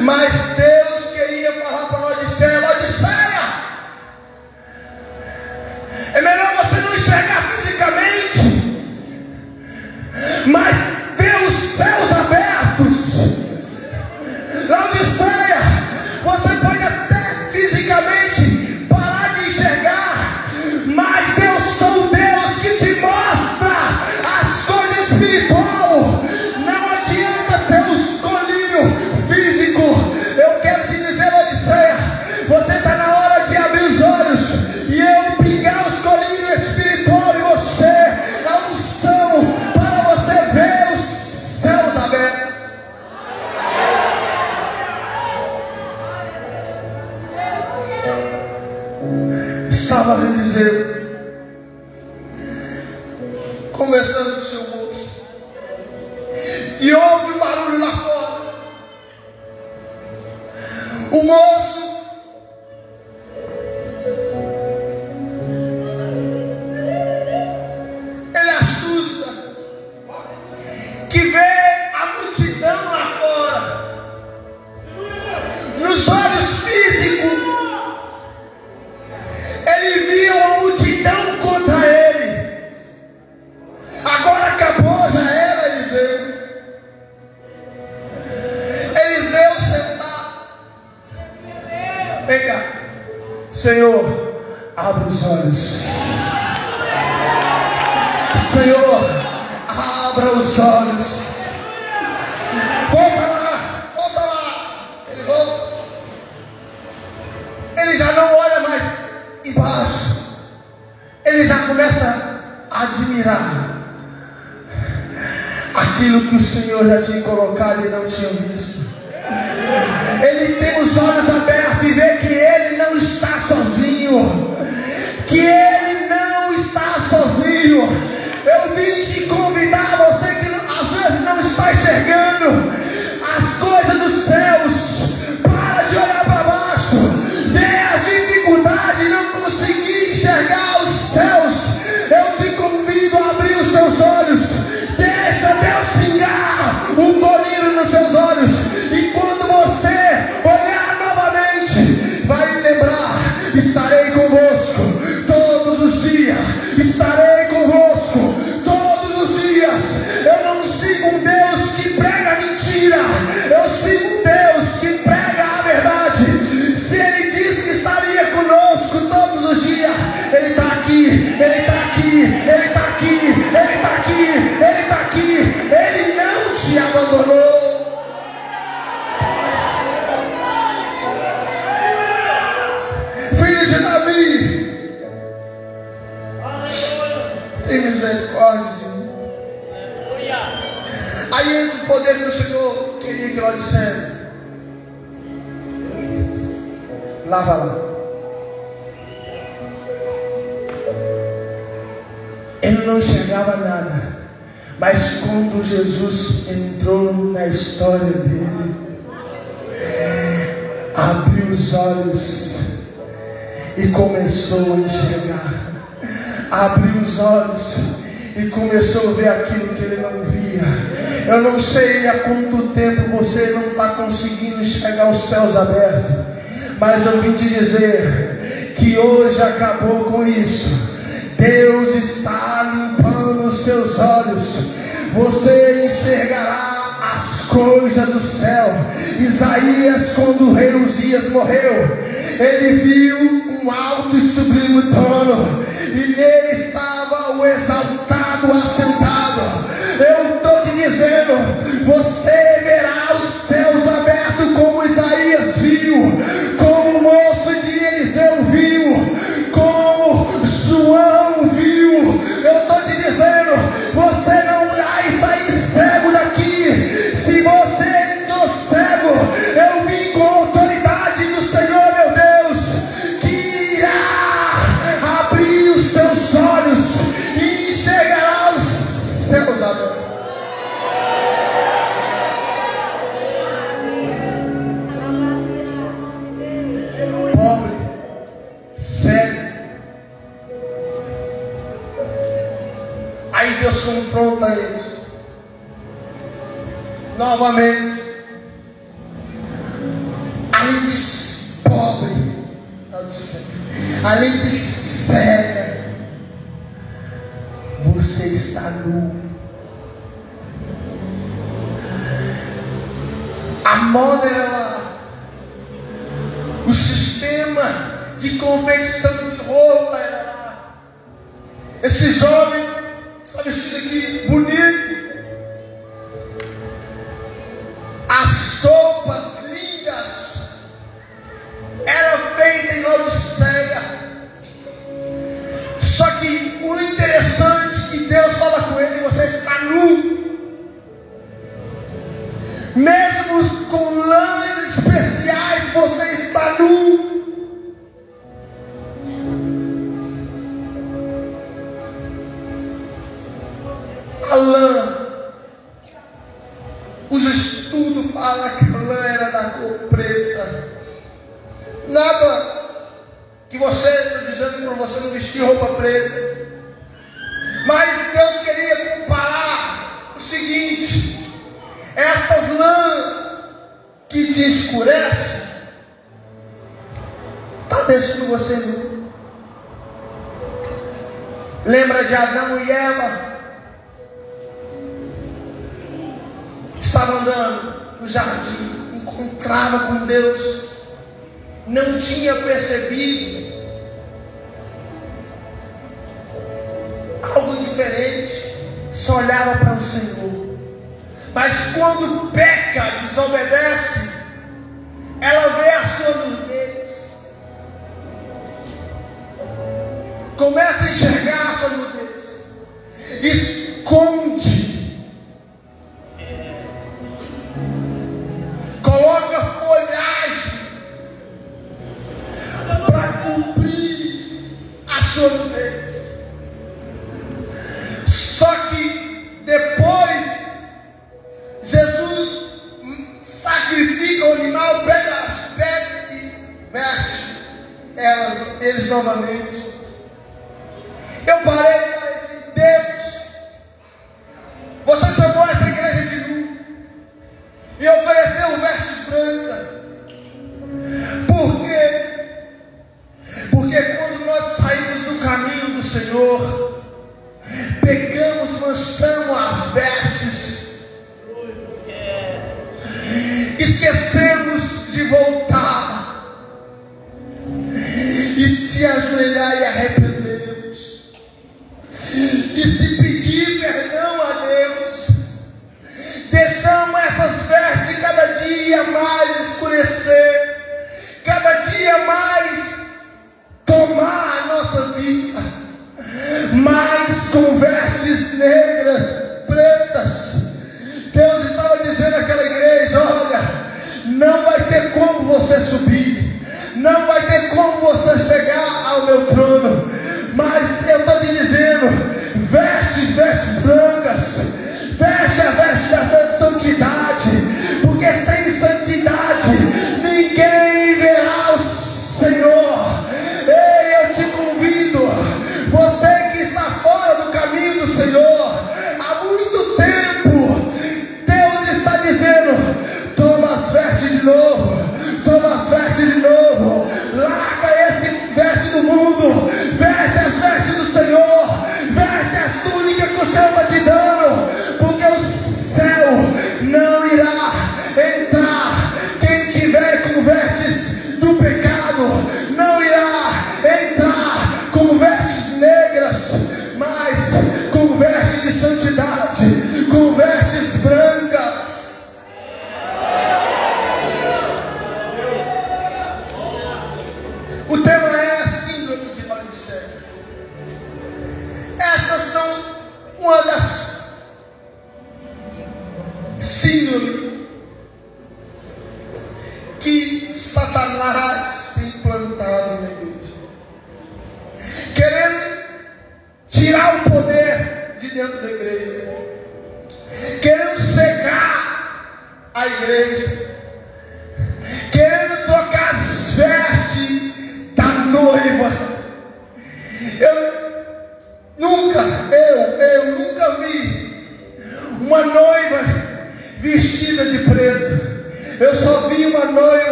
Mas Deus Mas céus abertos. Mas eu vim te dizer que hoje acabou com isso. Deus está limpando os seus olhos. Você enxergará as coisas do céu. Isaías, quando o rei Uzias morreu, ele viu um alto e sublime trono, e nele estava o exaltado assentado. Eu estou te dizendo, você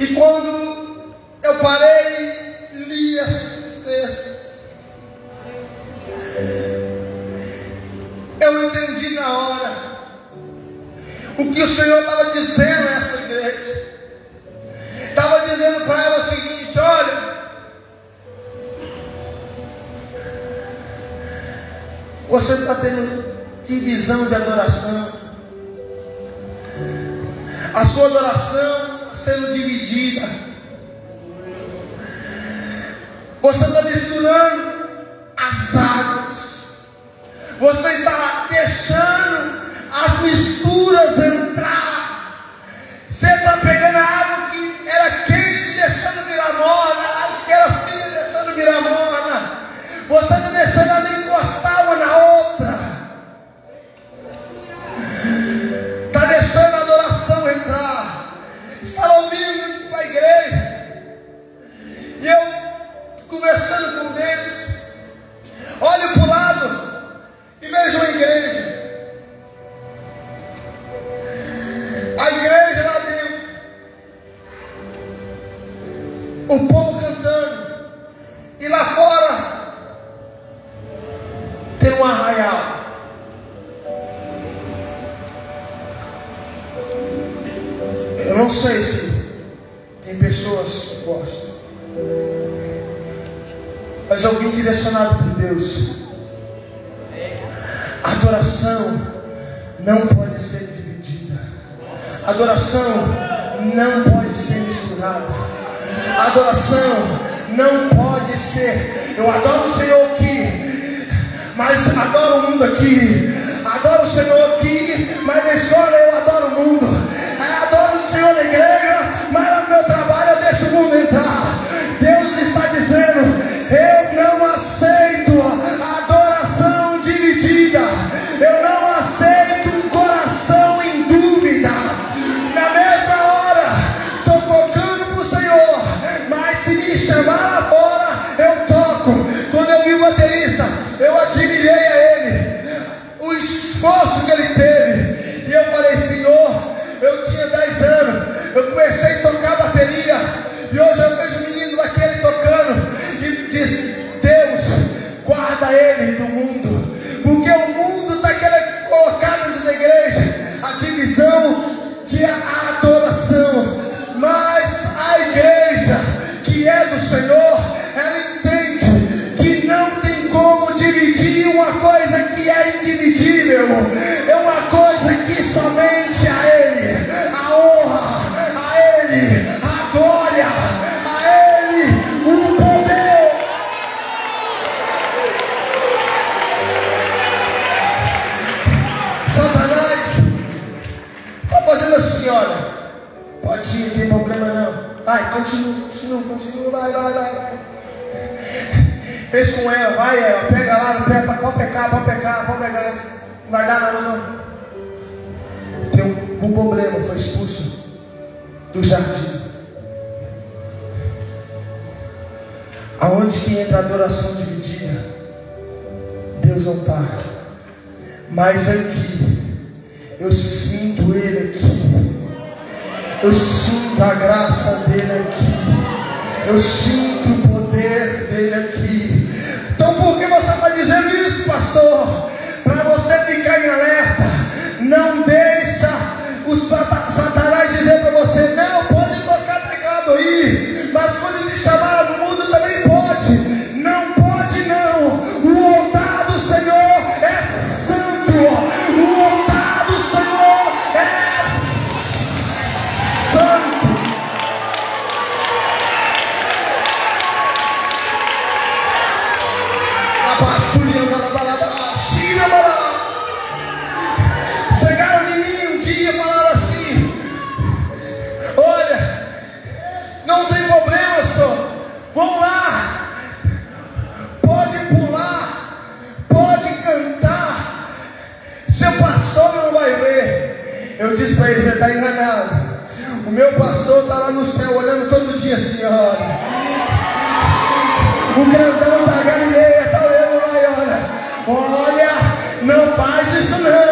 E quando eu parei, li esse texto, eu entendi na hora o que o Senhor estava dizendo a essa igreja. Estava dizendo para ela o seguinte: olha. Você está tendo divisão de adoração. A sua adoração sendo dividida. Você está misturando as águas. Você está deixando as misturas entrar. Você está pegando a água que era quente, deixando virar morna. A água que era fria, deixando virar morna. Você está deixando a person adoração não pode ser misturada. Adoração não pode ser. Eu adoro o Senhor aqui, mas adoro o mundo aqui. Adoro o Senhor aqui, mas nessa hora Não faz isso não.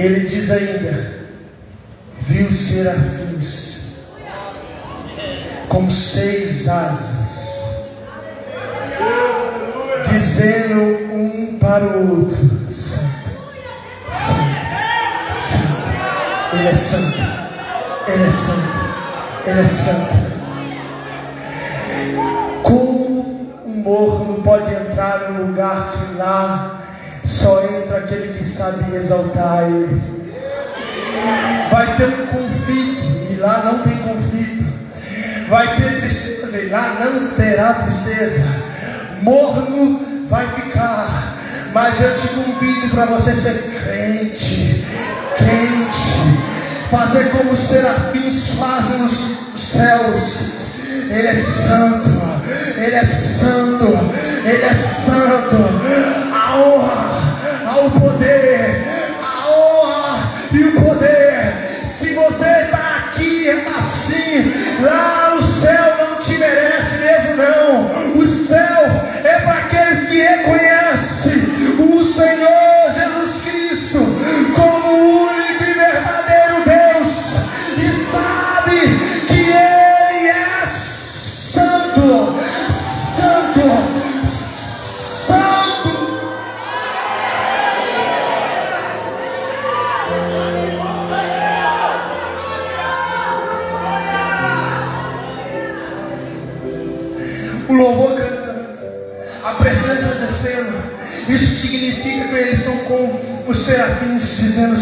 Ele diz ainda: viu serafins com seis asas, dizendo um para o outro: Santo, Santo, Santo, Ele é Santo, Ele é Santo, Ele é Santo. lá não terá tristeza, morno vai ficar. Mas eu te convido para você ser crente, quente. fazer como os serafins fazem nos céus. Ele é santo, ele é santo, ele é santo. A honra ao poder com o serafim dizendo: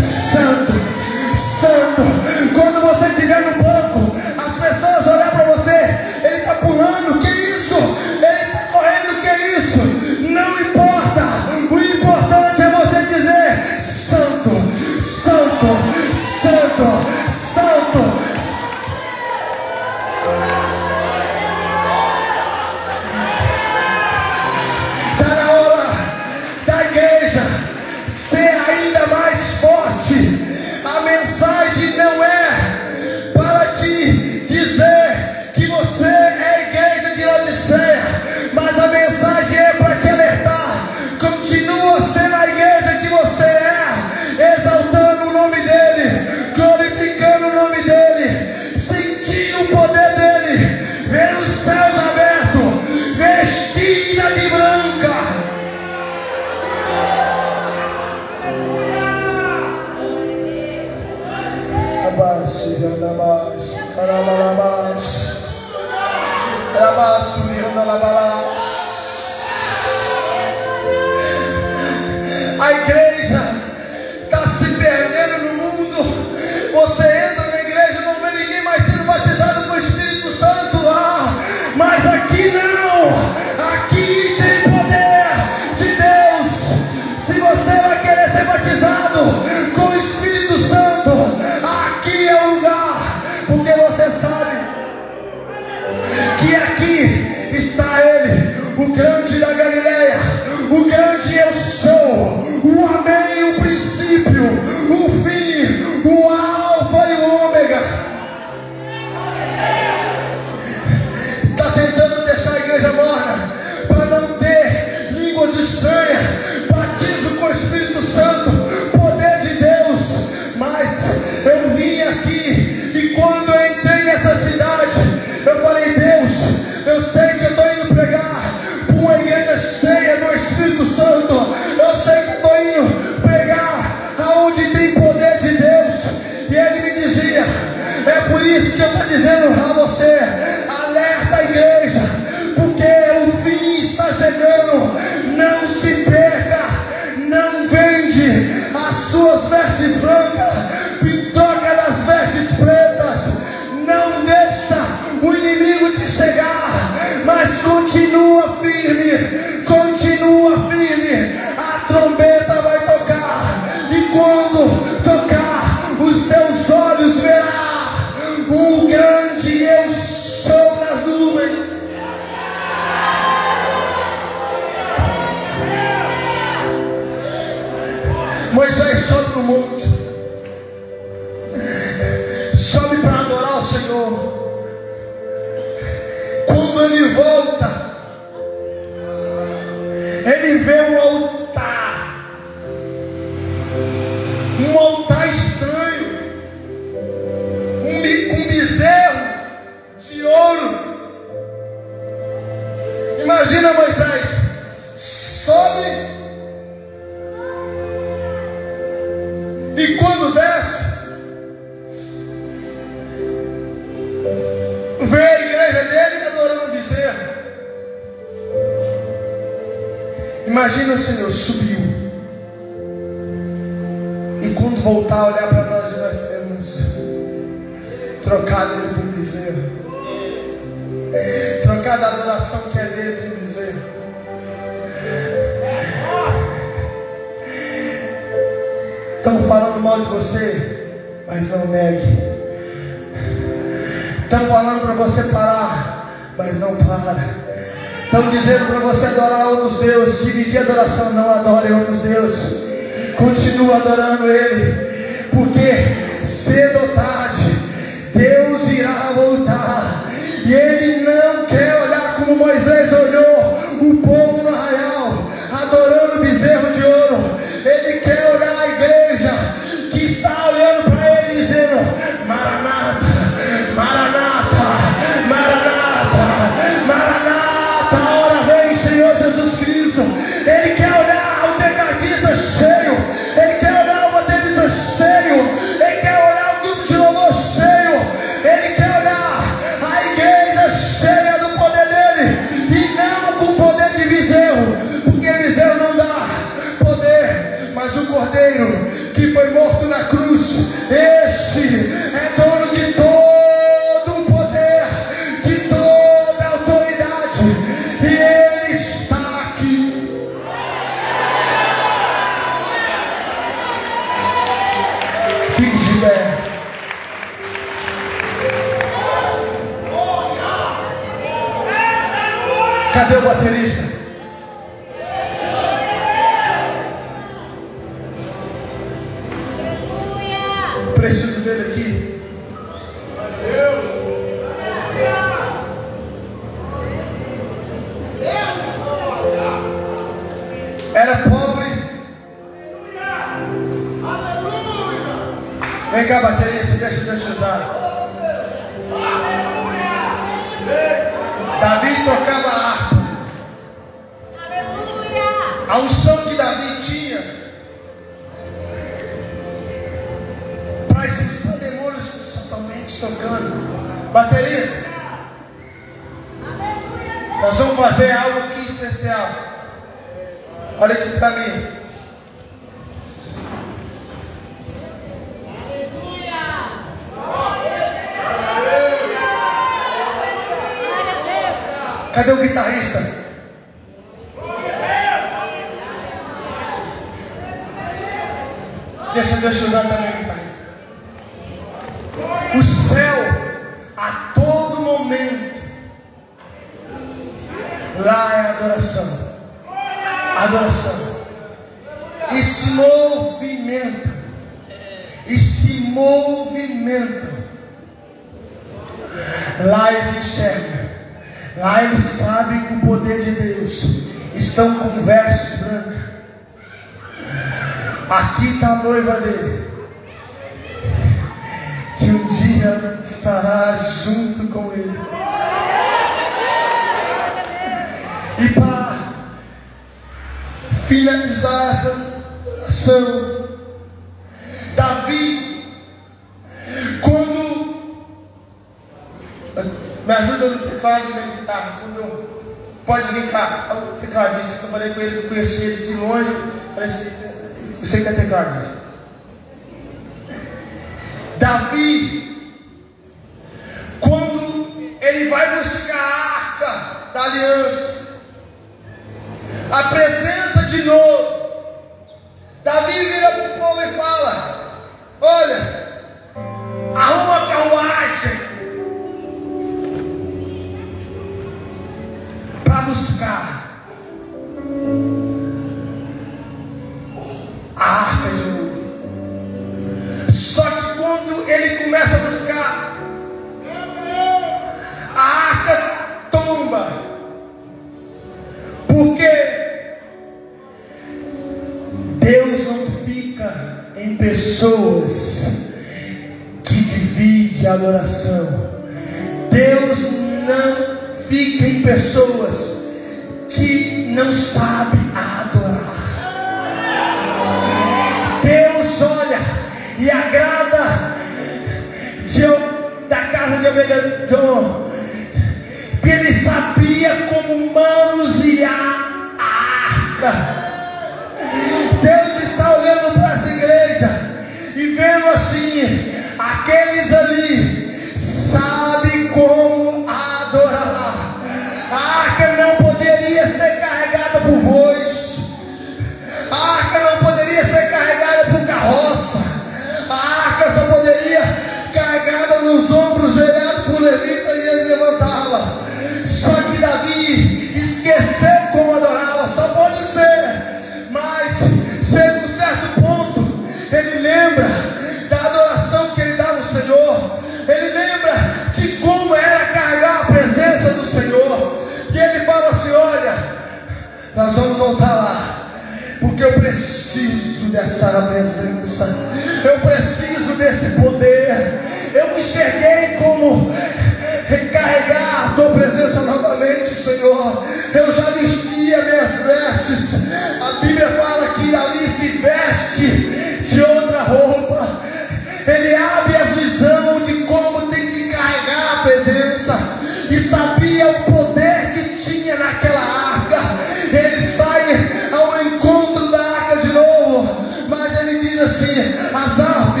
Mas ele diz assim: Asaf,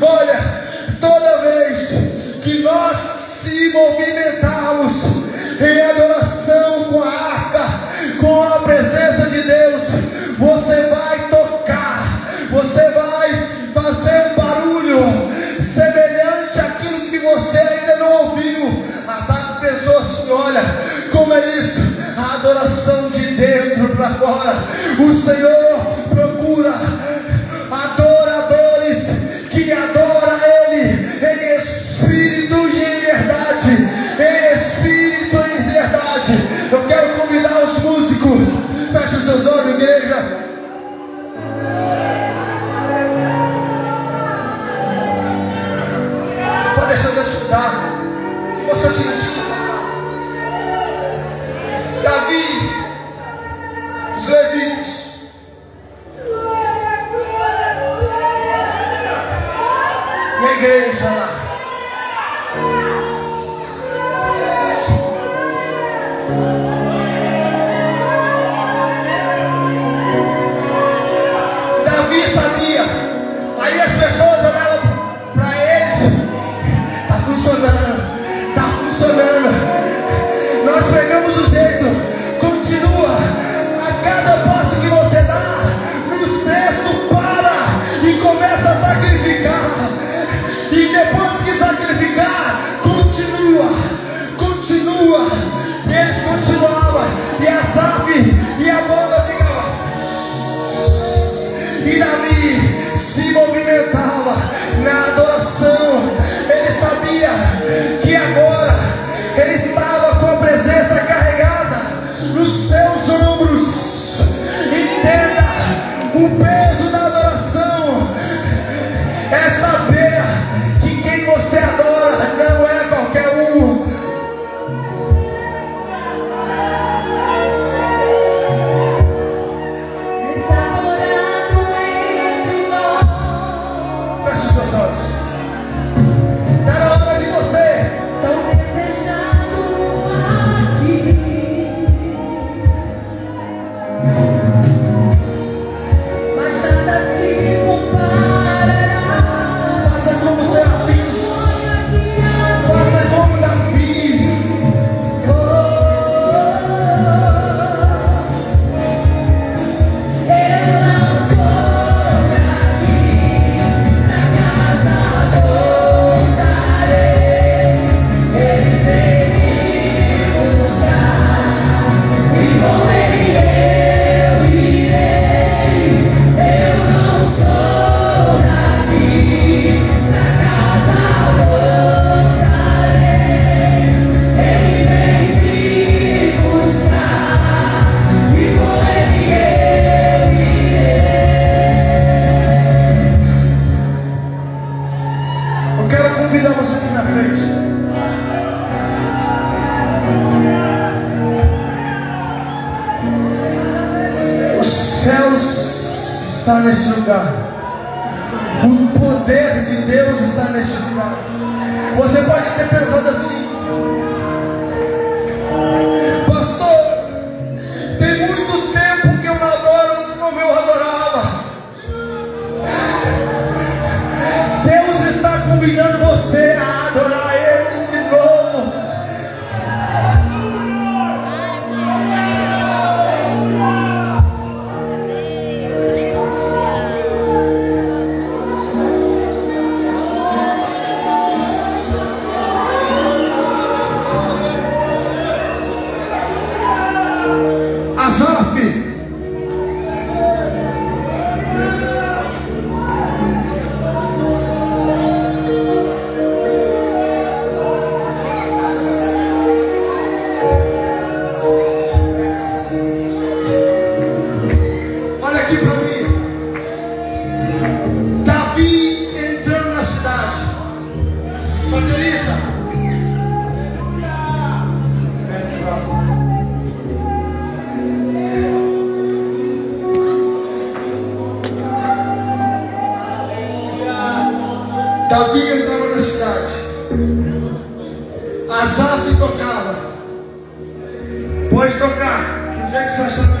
olha, toda vez que nós se movimentarmos em adoração com a arca, com a presença de Deus, você vai tocar, você vai fazer um barulho semelhante àquilo que você ainda não ouviu. Asaf pensou assim: olha, como é isso? A adoração de dentro para fora. O Senhor Pode tocar. O dia que você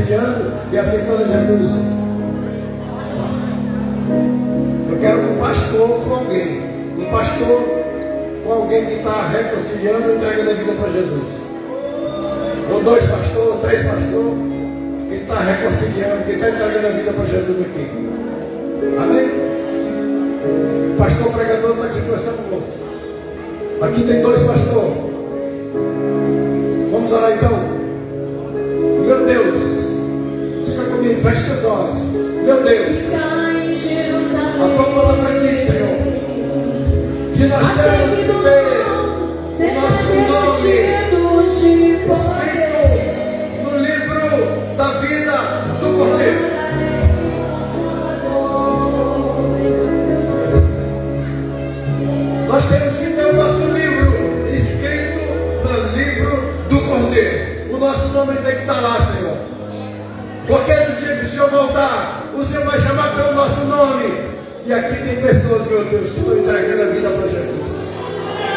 reconciliando e aceitando Jesus. Eu quero um pastor com alguém. Um pastor com alguém que está reconciliando e entregando a vida para Jesus. Ou dois pastores, três pastores, que está reconciliando, que está entregando a vida para Jesus aqui. Amém? O pastor pregador está aqui conversando com você. Aqui tem dois pastores. Vamos orar então. Comigo, feche olhos. Meu Deus, a tua palavra diz, Senhor, que nós temos que ter o nosso nome escrito no livro da vida do Cordeiro. Nós temos que ter o nosso livro escrito no livro do Cordeiro. O nosso nome tem que estar lá, Senhor. Voltar, o Senhor vai chamar pelo nosso nome. E aqui tem pessoas, meu Deus, que estão entregando a vida para Jesus.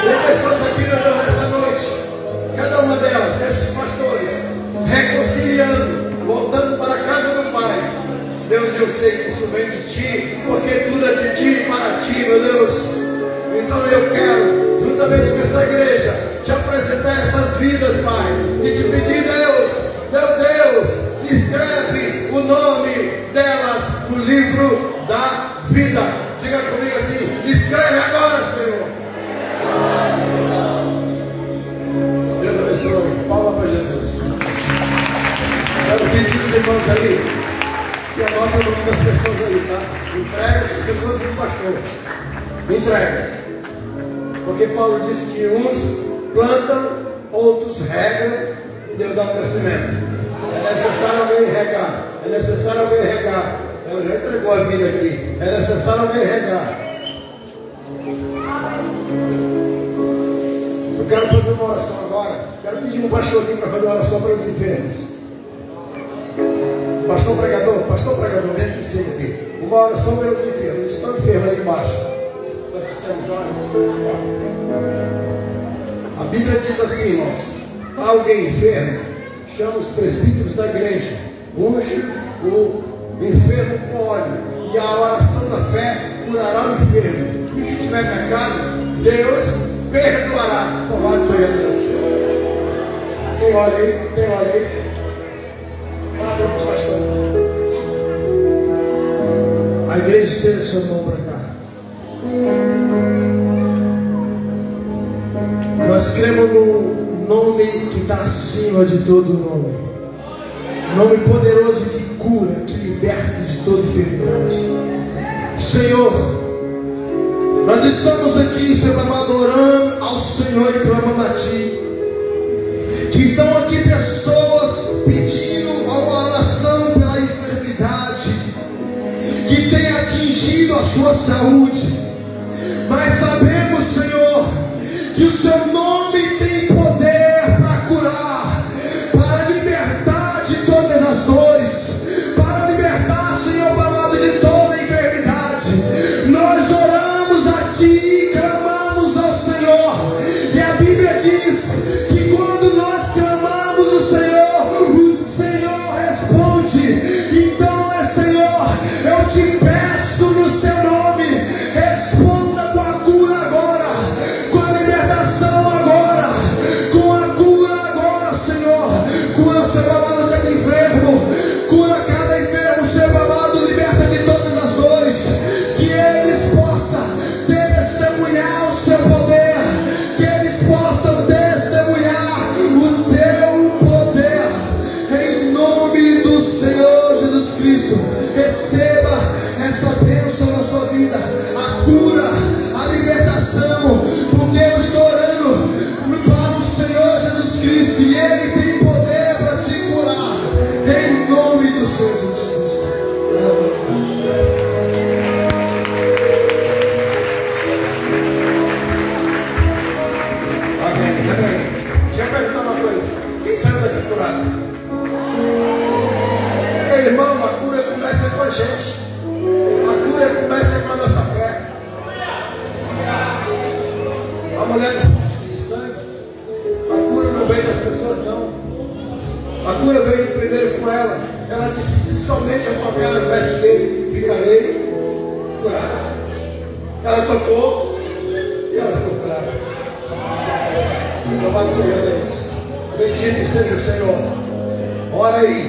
Tem pessoas aqui, meu Deus, nessa noite. Cada uma delas, esses pastores, reconciliando, voltando para a casa do Pai. Deus, eu sei que isso vem de Ti, porque tudo é de Ti e para Ti, meu Deus. Então eu quero, juntamente com essa igreja, te apresentar essas vidas, Pai. E te pedir, Deus, meu Deus, escreve o nome pessoas o pastor. Me entrega. Porque Paulo disse que uns plantam, outros regam e Deus dá o crescimento. É necessário alguém regar. É necessário alguém regar. Ela já entregou a vida aqui. É necessário alguém regar. Eu quero fazer uma oração agora. Quero pedir um pastor aqui para fazer uma oração para os enfermos. Pastor pregador, pastor pregador, vem aqui em cima aqui. Uma oração pelos enfermos. Eles estão enfermos ali embaixo. Nós precisamos orar. A Bíblia diz assim, irmãos: há alguém enfermo, chama os presbíteros da igreja, unge o enfermo óleo, e a oração da fé curará o enfermo. E se tiver pecado, Deus perdoará. Louvado seja Deus. Tem óleo aí? Tem óleo aí? Igreja estende sua mão para cá. Nós cremos no nome que está acima de todo nome. Nome poderoso que cura, que liberta de toda enfermidade. Senhor, nós estamos aqui, Senhor amado, orando ao Senhor e clamando a Ti. Que estão aqui pessoas pedindo atingido a sua saúde. Mas sabemos, disse: se somente tocar nas vestes dele, ficarei curada. Ela tocou e ela ficou curada. Louvado seja Deus. Bendito seja o Senhor. Ora aí,